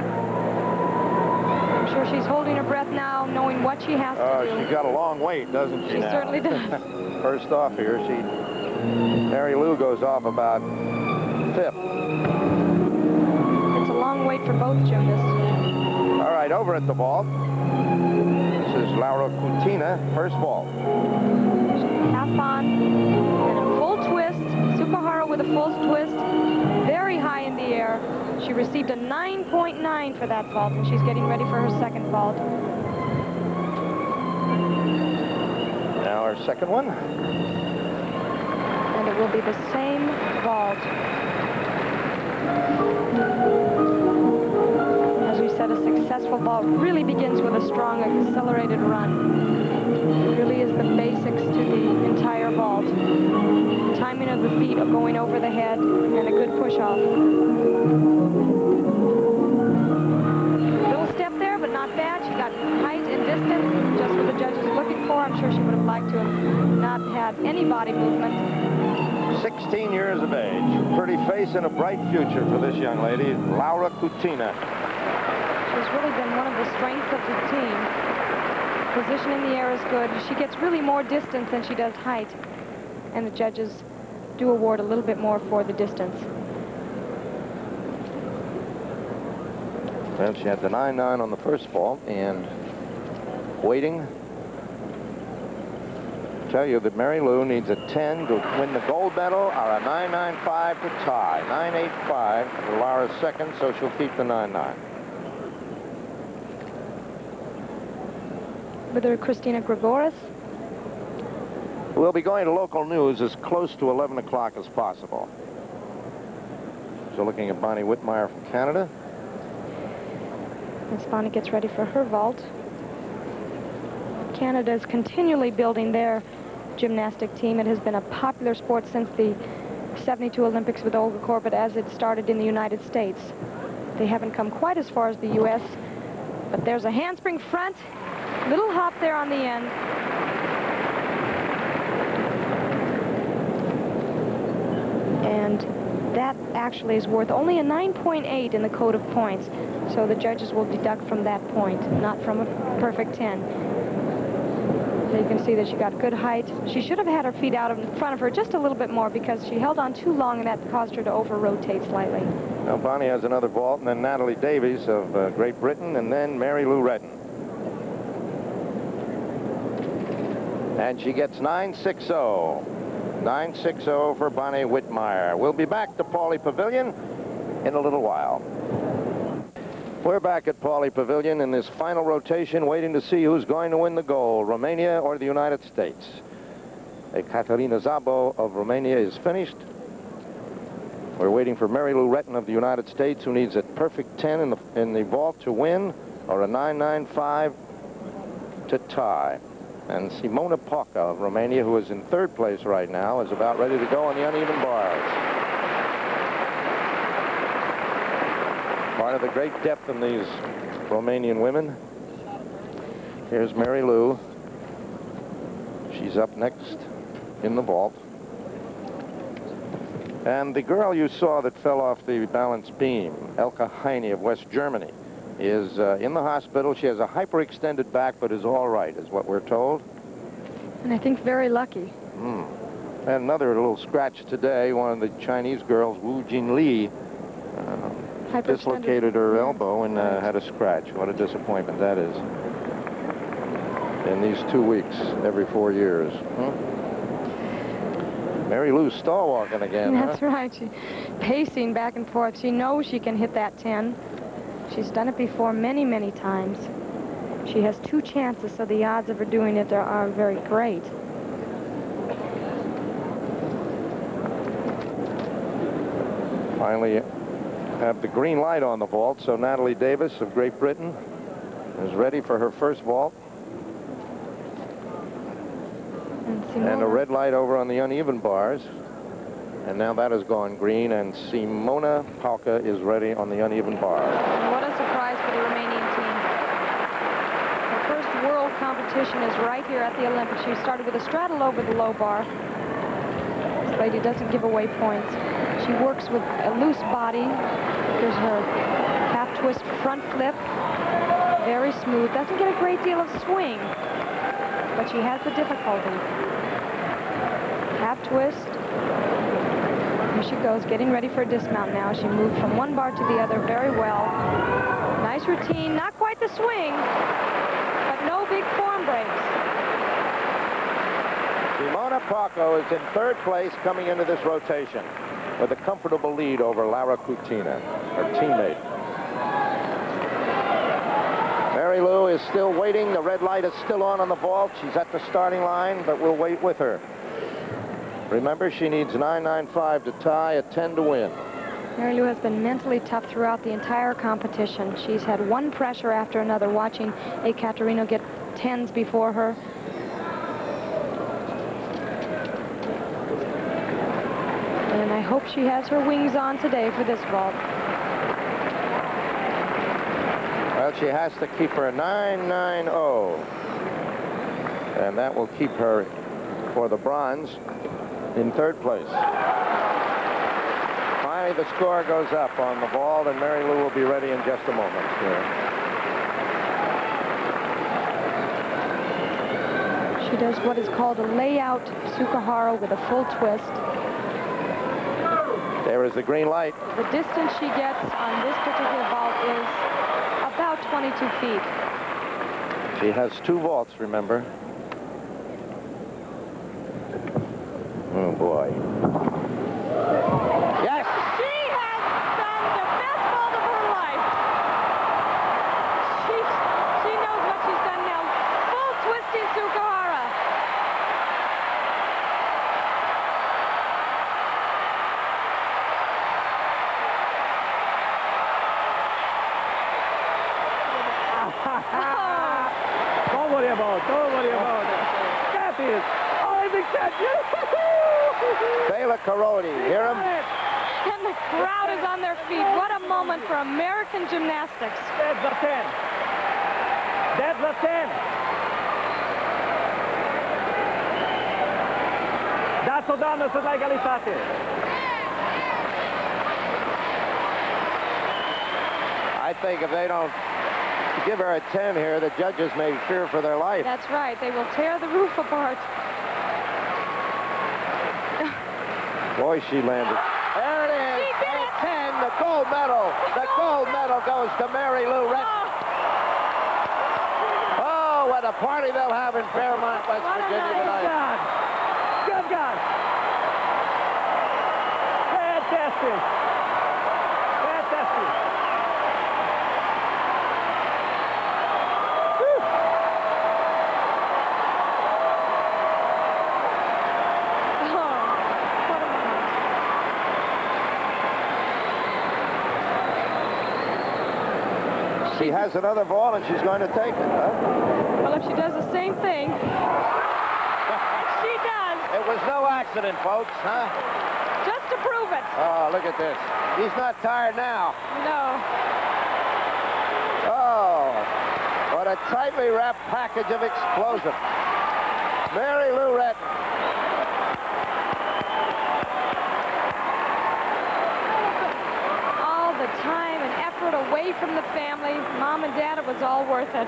I'm sure she's holding her breath now, knowing what she has Oh, to uh, do. she's got a long wait, doesn't she She now? certainly does. First off here, she Mary Lou goes off about fifth. It's a long wait for both gymnasts. All right, over at the vault. This is Laura Cutina, first vault. Half on and a full twist. Tsukahara with a full twist. Very high the air. She received a 9.9 for that vault, and she's getting ready for her second vault. Now our second one. And it will be the same vault. As we said, a successful vault really begins with a strong accelerated run. Really is the basics to the entire vault. Timing of the feet of going over the head and a good push-off. Little step there, but not bad. She got height and distance, just what the judges were looking for. I'm sure she would have liked to have not had any body movement. 16 years of age. Pretty face and a bright future for this young lady, Laura Cutina. She's really been one of the strengths of the team. Position in the air is good. She gets really more distance than she does height. And the judges do award a little bit more for the distance. Well, she had the 9-9 on the first vault and waiting. Tell you that Mary Lou needs a 10 to win the gold medal or a 9-9-5 to tie. 9.85 for Lara's second, so she'll keep the 9.9. With her, Christina Gregoris. We'll be going to local news as close to 11 o'clock as possible. So looking at Bonnie Wittmeier from Canada. As Bonnie gets ready for her vault. Canada is continually building their gymnastic team. It has been a popular sport since the 72 Olympics with Olga Korbut as it started in the United States. They haven't come quite as far as the U.S., but there's a handspring front, little hop there on the end. And that actually is worth only a 9.8 in the code of points. So the judges will deduct from that point, not from a perfect 10. So you can see that she got good height. She should have had her feet out in front of her just a little bit more because she held on too long and that caused her to over-rotate slightly. Now Bonnie has another vault, and then Natalie Davies of uh, Great Britain, and then Mary Lou Retton. And she gets 960. 960 for Bonnie Wittmeier. We'll be back to Pauley Pavilion in a little while. We're back at Pauley Pavilion in this final rotation, waiting to see who's going to win the gold, Romania or the United States. Ekaterina Szabo of Romania is finished. We're waiting for Mary Lou Retton of the United States, who needs a perfect 10 in the, in the vault to win, or a 9.95 to tie. And Simona Pauca of Romania, who is in third place right now, is about ready to go on the uneven bars. Part of the great depth in these Romanian women. Here's Mary Lou. She's up next in the vault. And the girl you saw that fell off the balance beam, Elke Heine of West Germany, is uh, in the hospital. She has a hyperextended back, but is all right, is what we're told. And I think very lucky. Mm. And another little scratch today. One of the Chinese girls, Wu Jin Li, uh, dislocated her elbow and uh, had a scratch. What a disappointment that is. In these two weeks, every four years. Hmm? Mary Lou stalwalking again. That's huh? right. She pacing back and forth. She knows she can hit that 10. She's done it before many, many times. She has two chances, so the odds of her doing it are, are very great. Finally have the green light on the vault, so Natalie Davis of Great Britain is ready for her first vault. And a red light over on the uneven bars. And now that has gone green, and Simona Pauca is ready on the uneven bars. Surprise for the Romanian team. Her first world competition is right here at the Olympics. She started with a straddle over the low bar. This lady doesn't give away points. She works with a loose body. Here's her half twist front flip. Very smooth. Doesn't get a great deal of swing, but she has the difficulty. Half twist. Here she goes, getting ready for a dismount now. She moved from one bar to the other very well. Nice routine, not quite the swing, but no big form breaks. Simona Pauca is in third place coming into this rotation with a comfortable lead over Lara Cutina, her teammate. Mary Lou is still waiting. The red light is still on on the vault. She's at the starting line, but we'll wait with her. Remember, she needs 9.95 to tie, a 10 to win. Mary Lou has been mentally tough throughout the entire competition. She's had one pressure after another, watching Ekaterina get 10s before her. And I hope she has her wings on today for this vault. Well, she has to keep her 9.90. And that will keep her for the bronze in third place. Finally, the score goes up on the ball, and Mary Lou will be ready in just a moment here. She does what is called a layout Tsukahara with a full twist. There is the green light. The distance she gets on this particular vault is about 22 feet. She has two vaults, remember. Oh, boy. Yes! She has done the best vault of her life. She, she knows what she's done now. Full twisting Tsukahara. Don't worry about it. Don't worry about it. That is Olympic champion. Bela Karolyi, hear him? And the crowd is on their feet. What a moment for American gymnastics. That's the 10. That's the 10. Dați-o, doamnă, sunt la egalitate. I think if they don't give her a 10 here, the judges may fear for their life. That's right. They will tear the roof apart. Boy, she landed. There it is. She did it. 10, the gold medal. The gold medal goes to Mary Lou Retton. Oh, what a party they'll have in Fairmont, West What a Virginia night. tonight. God. Good God. Fantastic. Fantastic. Whew. Oh, what a moment. She has another ball, and she's going to take it, huh? Well, if she does the same thing, she does, It was no accident, folks, huh? just to prove it. Oh, look at this. He's not tired now. No. Oh, what a tightly wrapped package of explosive. Mary Lou Retton. All the time effort away from the family, mom and dad, it was all worth it.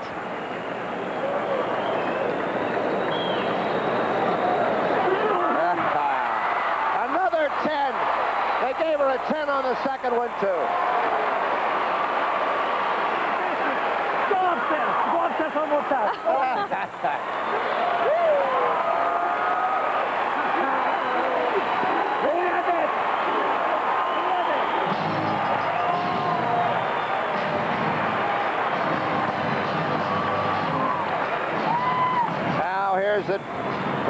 Another 10. They gave her a 10 on the second one, too. Forza! Forza Somotà! Now here's it,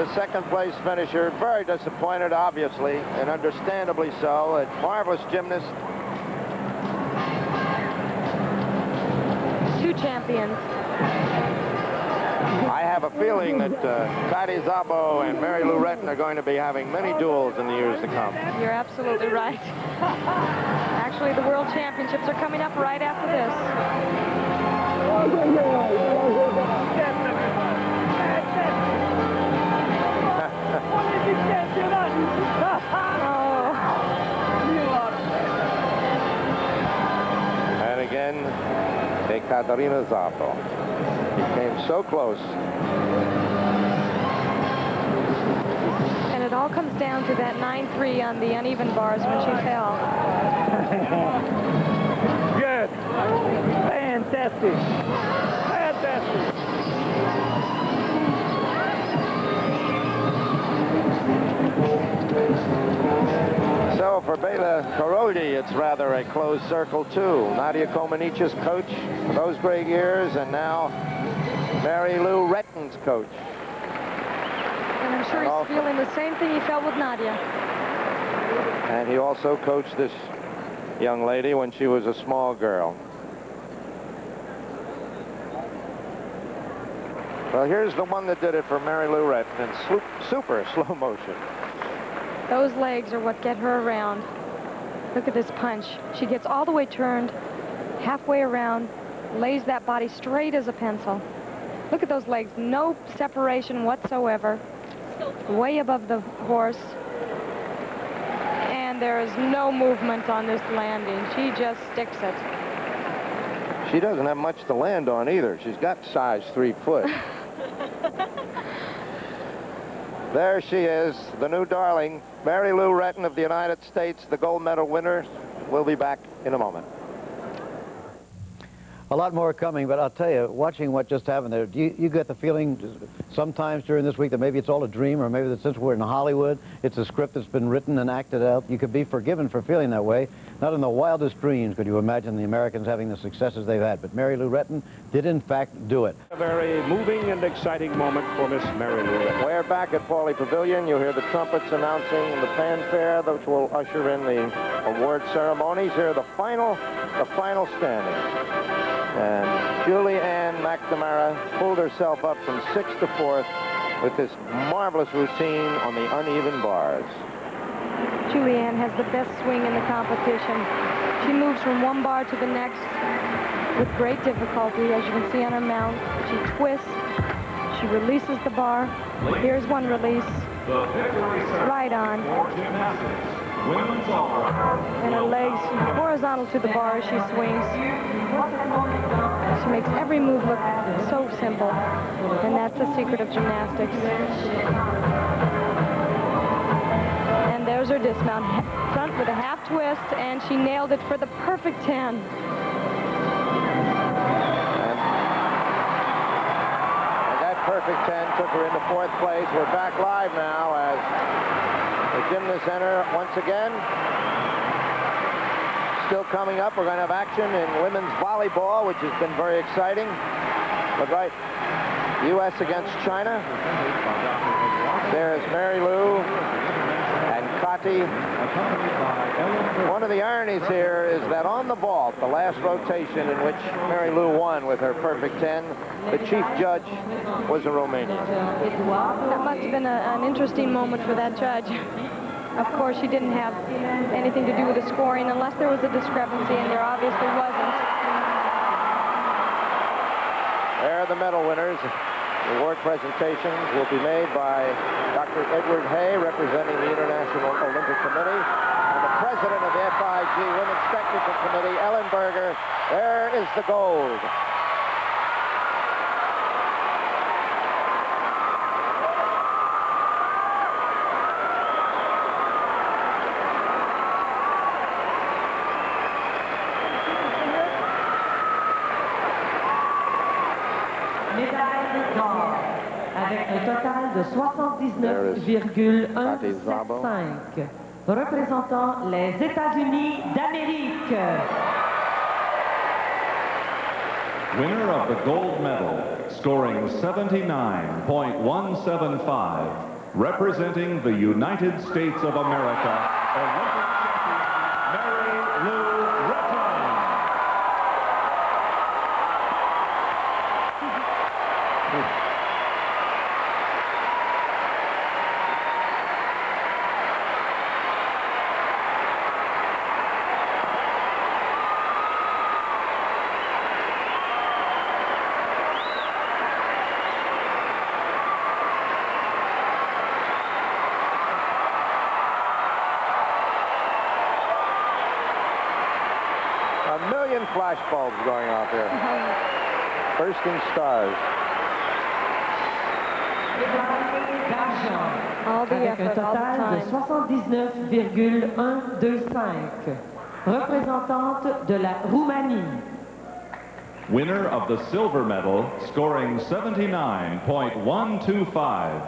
the second place finisher. Very disappointed, obviously, and understandably so. A marvelous gymnast. Two champions. I have a feeling that uh, Patty Szabo and Mary Lou Retton are going to be having many duels in the years to come. You're absolutely right. Actually, the World Championships are coming up right after this. Ekaterina Szabo. He came so close. and it all comes down to that 9-3 on the uneven bars when she fell. Good. Fantastic. Fantastic. So for Bela Karolyi, it's rather a closed circle, too. Nadia Comaneci's coach for those great years, and now Mary Lou Retton's coach. And I'm sure And he's feeling the same thing he felt with Nadia. And he also coached this young lady when she was a small girl. Well, here's the one that did it for Mary Lou Retton in super slow motion. Those legs are what get her around. Look at this punch. She gets all the way turned, halfway around, lays that body straight as a pencil. Look at those legs. No separation whatsoever. Way above the horse. And there is no movement on this landing. She just sticks it. She doesn't have much to land on either. She's got size three foot. there she is, the new darling, Mary Lou Retton of the United States, the gold medal winner. We'll be back in a moment. A lot more coming, but I'll tell you, watching what just happened there, do you, you get the feeling sometimes during this week that maybe it's all a dream, or maybe that since we're in Hollywood, it's a script that's been written and acted out. You could be forgiven for feeling that way. Not in the wildest dreams could you imagine the Americans having the successes they've had. But Mary Lou Retton did, in fact, do it. A very moving and exciting moment for Miss Mary Lou Retton. We're back at Pauley Pavilion. You hear the trumpets announcing the fanfare, which will usher in the award ceremonies. Here are the final, the final standings. And Julianne McNamara pulled herself up from sixth to fourth with this marvelous routine on the uneven bars. Julianne has the best swing in the competition. She moves from one bar to the next with great difficulty, as you can see on her mount. She twists, she releases the bar. Here's one release. Right on. And her legs horizontal to the bar as she swings. She makes every move look so simple. And that's the secret of gymnastics. There's her dismount. Front with a half twist, and she nailed it for the perfect 10. And, and that perfect 10 took her into fourth place. We're back live now as the gymnasts enter once again. Still coming up, we're going to have action in women's volleyball, which has been very exciting. But right, U.S. against China. There's Mary Lou Ducati. One of the ironies here is that on the vault, the last rotation in which Mary Lou won with her perfect 10, the chief judge was a Romanian. That must have been a, an interesting moment for that judge. Of course, she didn't have anything to do with the scoring unless there was a discrepancy, and there obviously wasn't. There are the medal winners. Award presentations will be made by Dr. Edward Hay, representing the International Olympic Committee, and the president of the FIG Women's Technical Committee, Ellen Berger. There is the gold. 79,175 représentant les États-Unis d'Amérique. Winner of the gold medal, scoring 79.175, representing the United States of America, bulbs going off here. Bursting stars. Médaille d'argent All the avec effort, all total de 79,125 représentante de la Roumanie. Winner of the silver medal, scoring 79.125,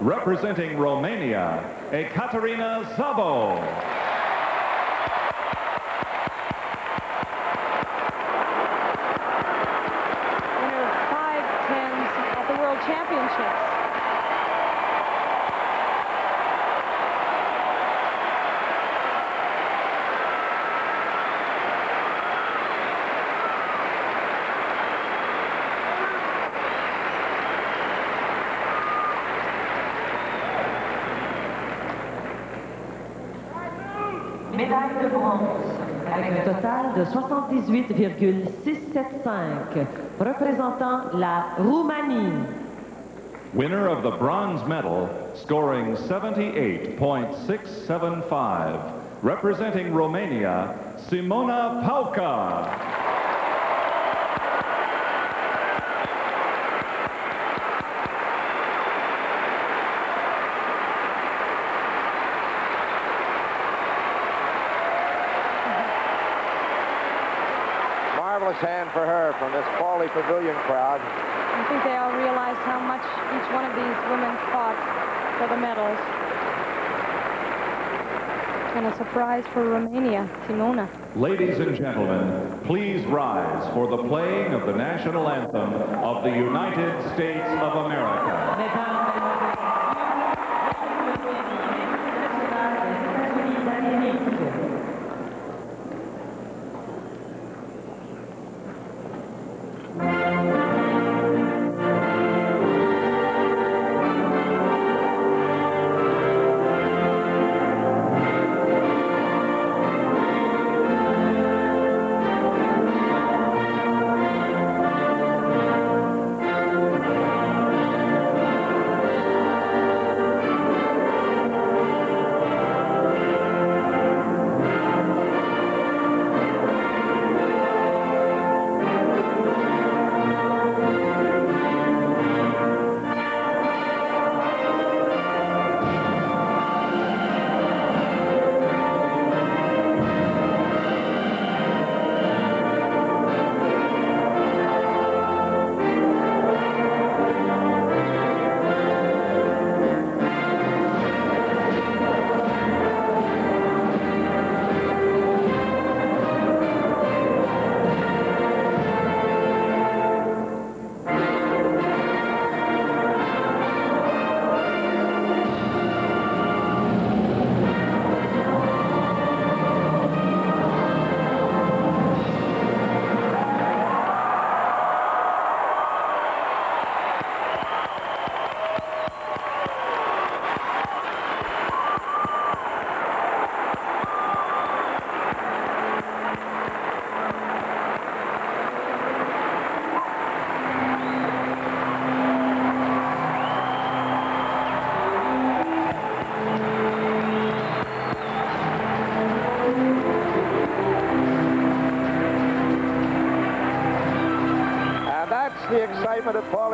representing Romania, Ekaterina Szabo. Winner of five tens at the World Championships. Médaille de bronze avec un total de 78,675 représentant la Roumanie. Winner of the bronze medal, scoring 78.675, representing Romania, Simona Pauca. Marvelous hand for her from this Pauley Pavilion crowd. I think they all realized how much each one of these women fought for the medals. And a surprise for Romania, Simona. Ladies and gentlemen, please rise for the playing of the national anthem of the United States of America.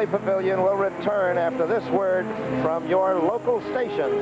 Pauley Pavilion will return after this word from your local stations.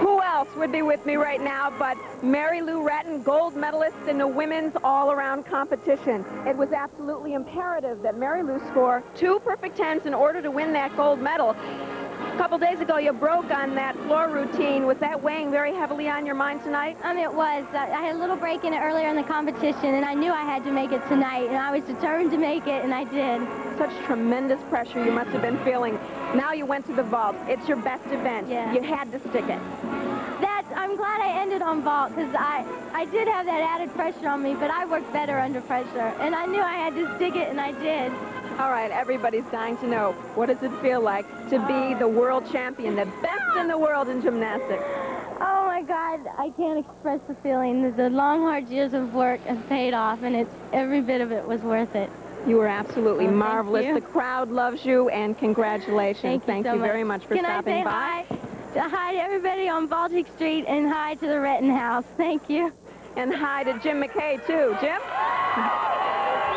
Who else would be with me right now, but Mary Lou Retton, gold medalist in the women's all-around competition. It was absolutely imperative that Mary Lou score two perfect tens in order to win that gold medal. A couple days ago, you broke on that floor routine. Was that weighing very heavily on your mind tonight? Um, it was. I had a little break in it earlier in the competition, and I knew I had to make it tonight, and I was determined to make it, and I did. Such tremendous pressure you must have been feeling. Now you went to the vault. It's your best event. Yeah. You had to stick it. That I'm glad I ended on vault because I, I did have that added pressure on me, but I worked better under pressure. And I knew I had to stick it, and I did. All right, everybody's dying to know, what does it feel like to be the world champion, the best in the world in gymnastics? Oh, my God, I can't express the feeling. that The long, hard years of work have paid off, and it's every bit of it was worth it. You were absolutely oh, marvelous. The crowd loves you, and congratulations. Thank you, thank you so very much for Can stopping by. Hi? Hi to everybody on Baltic Street and hi to the Retton House. Thank you. And hi to Jim McKay, too. Jim?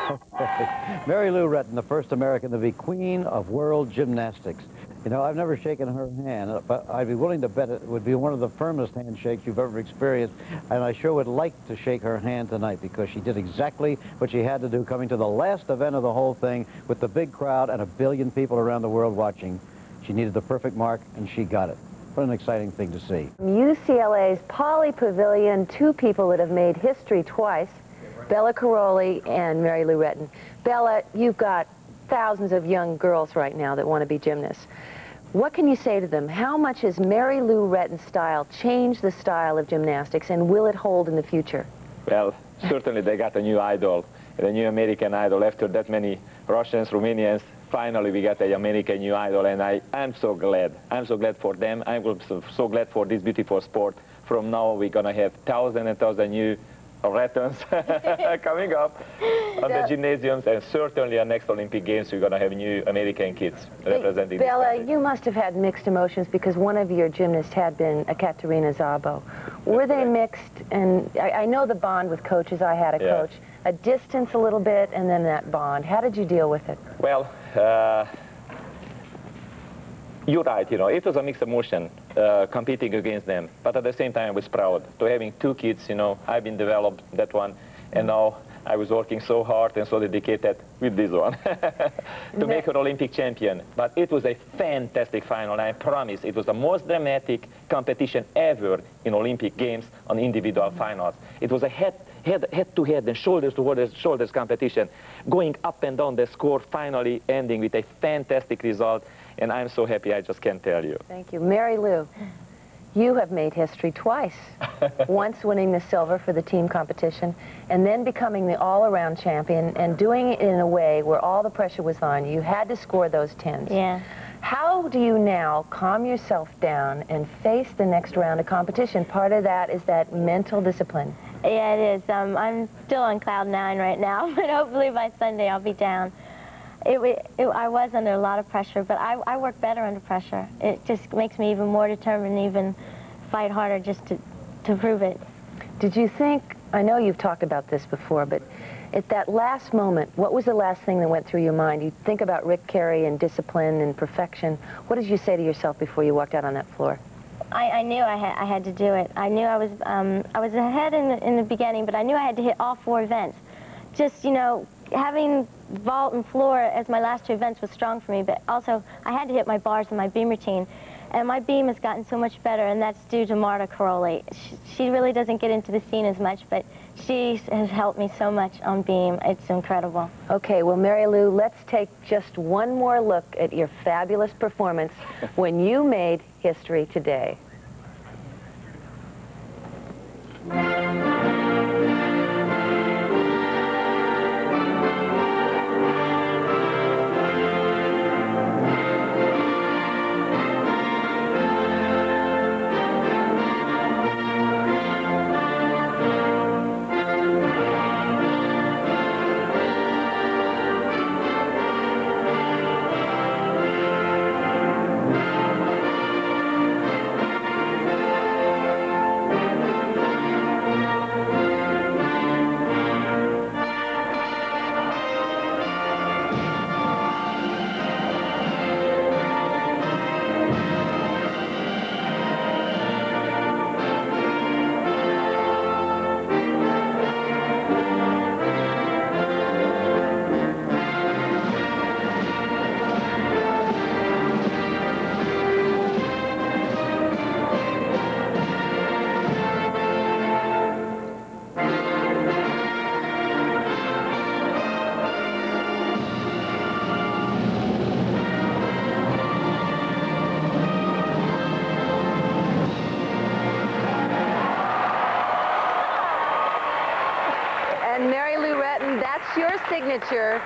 Mary Lou Retton, the first American to be queen of world gymnastics. You know, I've never shaken her hand, uh, but I'd be willing to bet it would be one of the firmest handshakes you've ever experienced. And I sure would like to shake her hand tonight because she did exactly what she had to do coming to the last event of the whole thing with the big crowd and a billion people around the world watching. She needed the perfect mark, and she got it. What an exciting thing to see. UCLA's Pauley Pavilion, two people that have made history twice, Bela Karolyi and Mary Lou Retton. Bela, you've got thousands of young girls right now that want to be gymnasts. What can you say to them? How much has Mary Lou Retton's style changed the style of gymnastics, and will it hold in the future? Well, certainly they got a new idol, a new American idol after that many Russians, Romanians, finally we got a American new idol, and I, I'm so glad. I'm so glad for them. I'm so, glad for this beautiful sport. From now, we're going to have thousands and thousand and thousand new Rettons coming up on the gymnasiums, and certainly at next Olympic Games, we're going to have new American kids representing Bela, you must have had mixed emotions because one of your gymnasts had been a Katerina Szabo. Were they mixed? And I, I, know the bond with coaches. I had a yeah. coach. A distance a little bit, and then that bond. How did you deal with it? Well, uh, you're right, you know, it was a mixed emotion uh, competing against them. But at the same time, I was proud to having two kids, you know, I've been developed that one, and now I was working so hard and so dedicated with this one to make her Olympic champion. But it was a fantastic final. I promise it was the most dramatic competition ever in Olympic Games on individual finals. It was a head head, head to head and shoulders to shoulders competition, going up and down the score, finally ending with a fantastic result. And I'm so happy, I just can't tell you. Thank you. Mary Lou, you have made history twice. Once winning the silver for the team competition, and then becoming the all-around champion, and doing it in a way where all the pressure was on you. You had to score those tens. Yeah. How do you now calm yourself down and face the next round of competition? Part of that is that mental discipline. Yeah, it is. Um, I'm still on cloud nine right now, but hopefully by Sunday I'll be down. It, it, I was under a lot of pressure, but I, I work better under pressure. It just makes me even more determined, even fight harder just to, to prove it. Did you think, I know you've talked about this before, but at that last moment, what was the last thing that went through your mind? You think about Rick Carey and discipline and perfection. What did you say to yourself before you walked out on that floor? I, I knew I had, I had to do it. I knew I was, um, I was ahead in the, in the beginning, but I knew I had to hit all four events. Just, you know, having vault and floor as my last two events was strong for me, but also I had to hit my bars and my beam routine. And my beam has gotten so much better, and that's due to Marta Karolyi. She, she really doesn't get into the scene as much, but she has helped me so much on beam. It's incredible. Okay, well, Mary Lou, let's take just one more look at your fabulous performance when you made history today.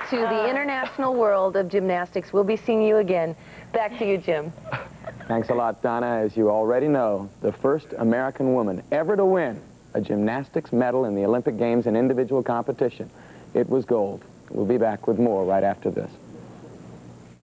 To the international world of gymnastics. We'll be seeing you again. Back to you, Jim. Thanks a lot, Donna. As you already know, the first American woman ever to win a gymnastics medal in the Olympic Games in individual competition. It was gold. We'll be back with more right after this.